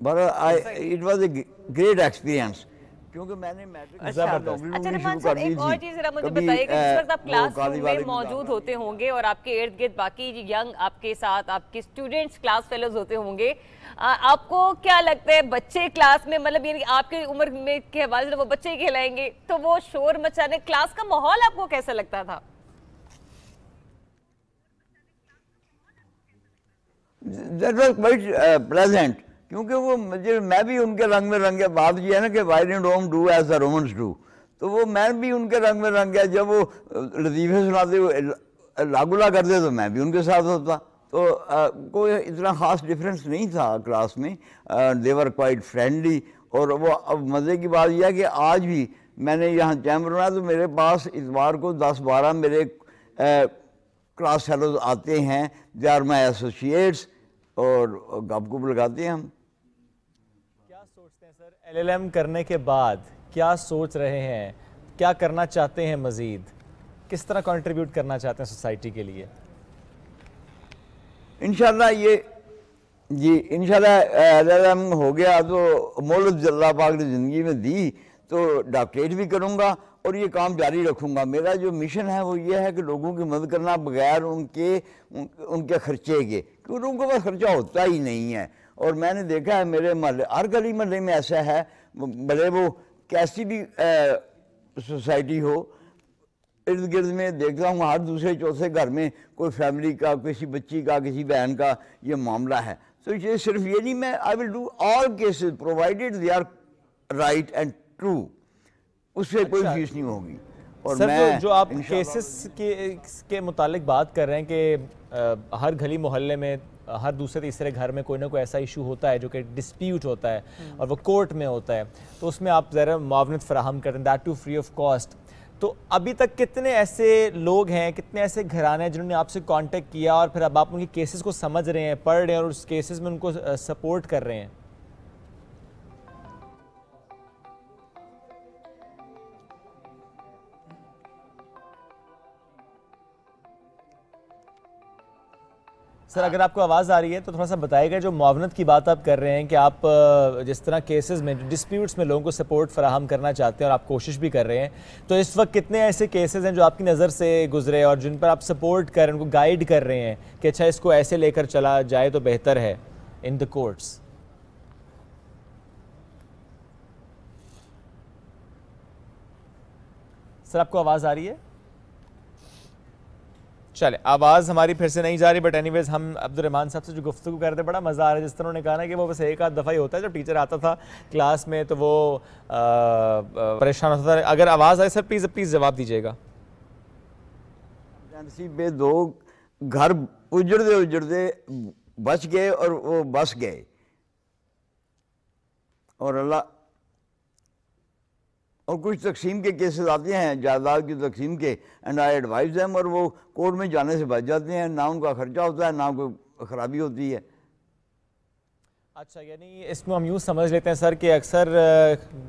but I it was a great experience क्योंकि मैंने अच्छा, अच्छा एक और चीज़ जरा मुझे बताइएगा जिस वक्त आप क्लासरूम में मौजूद होते होंगे और आपके इर्द गिर्द बाकी यंग आपके साथ आपके स्टूडेंट्स क्लास फेलोज होते होंगे आपको क्या लगता है बच्चे क्लास में मतलब यानी आपके उम्र में के हवाले से वो बच्चे कहलाएँगे तो वो शोर मचाने क्लास का माहौल आपको कैसा लगता था? That was quite uh, pleasant. क्योंकि वो मुझे मैं भी उनके रंग में रंग गया बात ये है ना कि why dent Rome do as the Romans do तो वो मैं भी उनके रंग में रंग गया जब वो लतीफ़े सुनाते वो लागुला करते तो मैं भी उनके साथ होता। तो आ, कोई इतना ख़ास डिफरेंस नहीं था क्लास में। देवर क्वाइट फ्रेंडली और वो अब मज़े की बात यह है कि आज भी मैंने यहाँ चैम्बर बनाया तो मेरे पास इतवार को दस बारह मेरे आ, क्लास फेलोज आते हैं। दे आर माई एसोसिएट्स और गप गुप लगाते हैं हम। एलएलएम करने के बाद क्या सोच रहे हैं? क्या करना चाहते हैं मज़ीद? किस तरह कंट्रीब्यूट करना चाहते हैं सोसाइटी के लिए? इनशाला ये जी इनशाला हो गया तो मोहलत अल्लाह पाक ने ज़िंदगी में दी तो डॉक्टरेट भी करूँगा और ये काम जारी रखूँगा। मेरा जो मिशन है वो ये है कि लोगों की मदद करना बगैर उनके उन, उनके खर्चे के। क्योंकि उनके पास खर्चा होता ही नहीं है। और मैंने देखा है मेरे महल हर गली महल्ले में ऐसा है भले वो कैसी भी सोसाइटी हो इर्द गिर्द में देखता हूँ हर दूसरे चौथे घर में कोई फैमिली का किसी बच्ची का किसी बहन का ये मामला है तो ये सिर्फ़ ये नहीं मैं I will do all cases provided they are right and true उससे अच्छा। कोई। फ़ीस नहीं होगी और सर मैं जो आप केसेस के के मुतालिक बात कर रहे हैं कि हर गली मोहल्ले में हर दूसरे तीसरे घर में कोई ना कोई ऐसा इशू होता है जो कि डिस्प्यूट होता है। और वो कोर्ट में होता है तो उसमें आप ज़रा मुआवनत फ्राहम करते हैं that too free of cost तो अभी तक कितने ऐसे लोग हैं, कितने ऐसे घराने हैं जिन्होंने आपसे कांटेक्ट किया और फिर अब आप उनके केसेस को समझ रहे हैं, पढ़ रहे हैं और उस केसेस में उनको सपोर्ट कर रहे हैं सर, अगर आपको आवाज़ आ रही है तो थोड़ा सा बताएगा जो मुआवनत की बात आप कर रहे हैं कि आप जिस तरह केसेस में डिस्प्यूट्स में लोगों को सपोर्ट फराहम करना चाहते हैं और आप कोशिश भी कर रहे हैं तो इस वक्त कितने ऐसे केसेस हैं जो आपकी नज़र से गुजरे और जिन पर आप सपोर्ट कर उनको गाइड कर रहे हैं कि अच्छा इसको ऐसे लेकर चला जाए तो बेहतर है इन द कोर्ट्स सर, आपको आवाज़ आ रही है? चले आवाज़ हमारी फिर से नहीं जा रही बट एनीवेज हम अब्दुलरहमान साहब से जो गुफ्तु कर रहे बड़ा मज़ा आ रहा है। जिस तरह उन्होंने कहा ना कि वो बस एक आध दफ़ा ही होता है, जब टीचर आता था क्लास में तो वो परेशान होता था। अगर आवाज़ आए सर प्लीज़ प्लीज़ जवाब दीजिएगा। दो, घर उजड़ते उजड़ते बच गए और वो बस गए। और अल्लाह और कुछ तकसीम के केसेस आते हैं, जायदाद की तकसीम के एंड आई एडवाइज हैं और वो कोर्ट में जाने से बच जाते हैं। ना उनका खर्चा होता है, ना कोई ख़राबी होती है। अच्छा यानी इसमें हम यूँ समझ लेते हैं सर कि अक्सर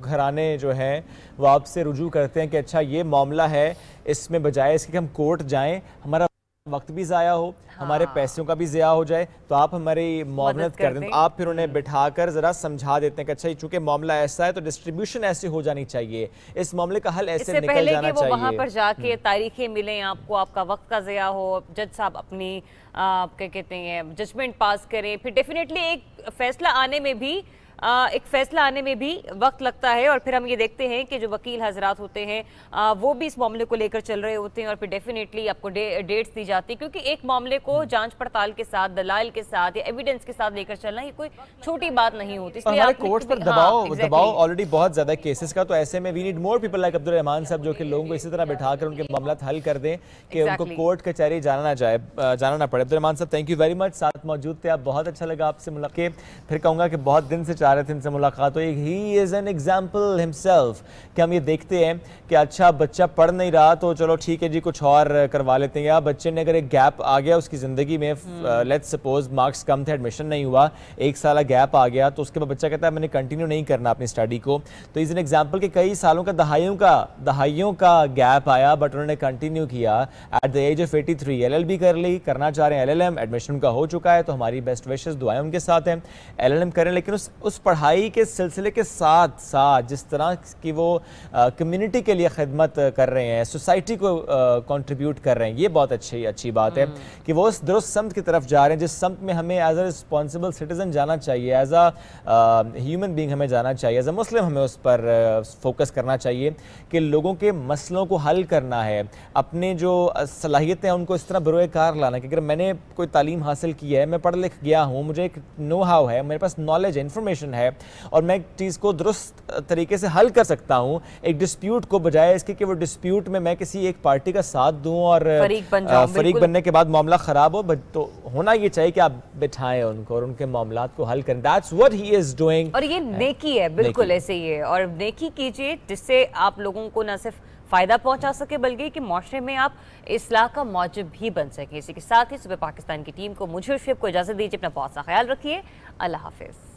घराने जो हैं, वो आपसे रुजू करते हैं कि अच्छा ये मामला है, इसमें बजाय इसके हम कोर्ट जाएँ, हमारा वक्त भी ज़ाया हो हाँ। हमारे पैसों का भी ज़्या हो जाए तो आप हमारी मुआवनत कर दें। आप फिर उन्हें बिठाकर ज़रा समझा देते हैं कि अच्छा चूँकि मामला ऐसा है तो डिस्ट्रीब्यूशन ऐसी हो जानी चाहिए। इस मामले का हल ऐसे निकल पहले जाना चाहिए वहाँ पर जाके हम्म। तारीखें मिलें आपको आपका वक्त का ज़्या हो जज साहब अपनी क्या कहते हैं जजमेंट पास करें। फिर डेफिनेटली एक फैसला आने में भी एक फैसला आने में भी वक्त लगता है और फिर हम ये देखते हैं कि जो वकील हजरात होते हैं वो भी इस मामले को लेकर चल रहे होते हैं और फिर डेफिनेटली आपको डे, डेट्स दी जाती है। क्योंकि एक मामले को। जाँच पड़ताल के साथ दलाल के साथ या एविडेंस के साथ लेकर चलना ये कोई छोटी बात नहीं होती। इसलिए कोर्ट पर दबाव हाँ, दबाव ऑलरेडी बहुत ज़्यादा केसेस का तो ऐसे में we need more people like Abdul Rahman साहब जो कि लोगों को इसी तरह बिठाकर उनके मामला हल कर दें कि उनको कोर्ट कचहरी जाना ना जाए जाना ना पड़े। अब्दुल रहमान साहब थैंक यू वेरी मच साथ मौजूद थे। आप बहुत अच्छा लगा आपसे मुलाकात। फिर कहूँगा कि बहुत दिन से चाह रहे थे इनसे मुलाकात तो he is an example himself कि हम ये देखते हैं कि अच्छा बच्चा पढ़ नहीं रहा तो चलो ठीक है जी कुछ और करवा लेते हैं। या बच्चे ने अगर एक गैप आ गया उसकी ज़िंदगी में लेट्स सपोज़ मार्क्स कम थे एडमिशन नहीं हुआ एक साल गैप आ गया तो उसके बाद बच्चा कहता है मैंने कंटिन्यू नहीं करना अपनी स्टडी को। तो इज़ एन एग्ज़ाम्पल कि कई सालों का दहाइयों का दहाइयों का गैप आया बट उन्होंने कंटिन्यू किया। At the age of eighty three L L B कर ली करना चाह रहे हैं एल एल एम एडमिशन का हो चुका है तो हमारी बेस्ट विशेष दुआएँ उनके साथ हैं। एल एल एम करें लेकिन उस उस पढ़ाई के सिलसिले के साथ साथ जिस तरह की वो कम्युनिटी के लिए खिदमत कर रहे हैं सोसाइटी को कंट्रीब्यूट कर रहे हैं ये बहुत अच्छी अच्छी बात है हम्म। कि वो उस दुरुस्त समत की तरफ़ जा रहे हैं जिस समत में हमें एज अ रिस्पॉन्सिबल सिटीज़न जाना चाहिए एज अ ह्यूमन बींग हमें जाना चाहिए एज अ मुस्लिम हमें उस पर फोकस करना चाहिए कि लोगों के मसलों को हल करना है अपने जो सलाहियतें हैं उनको इस तरह बरोकार लाना कि अगर मैंने कोई तालीम हासिल की है मैं पढ़ लिख गया हूँ मुझे एक नो हाउ है मेरे पास नॉलेज है इन्फॉर्मेशन है और मैं चीज़ को दुरुस्त तरीके से हल कर सकता हूँ। एक डिस्प्यूट को बजाय इसके कि वो डिस्प्यूट में मैं किसी एक पार्टी का साथ दूँ और फरीक, बन फरीक बनने के बाद मामला ख़राब हो तो होना ये चाहिए कि आप बिठाएँ उनको और उनके मामला को हल करें। That's what he is doing और ये नेकी है बिल्कुल ऐसे ही है। और नेकी कीजिए जिससे आप लोगों को ना सिर्फ़ फ़ायदा पहुँचा सके बल्कि कि माशरे में आप इसलाह का मौजब भी बन सके। इसी के साथ ही सुबह पाकिस्तान की टीम को मुझे को इजाज़त दीजिए अपना बहुत सा ख्याल रखिए। अल्लाह हाफिज़।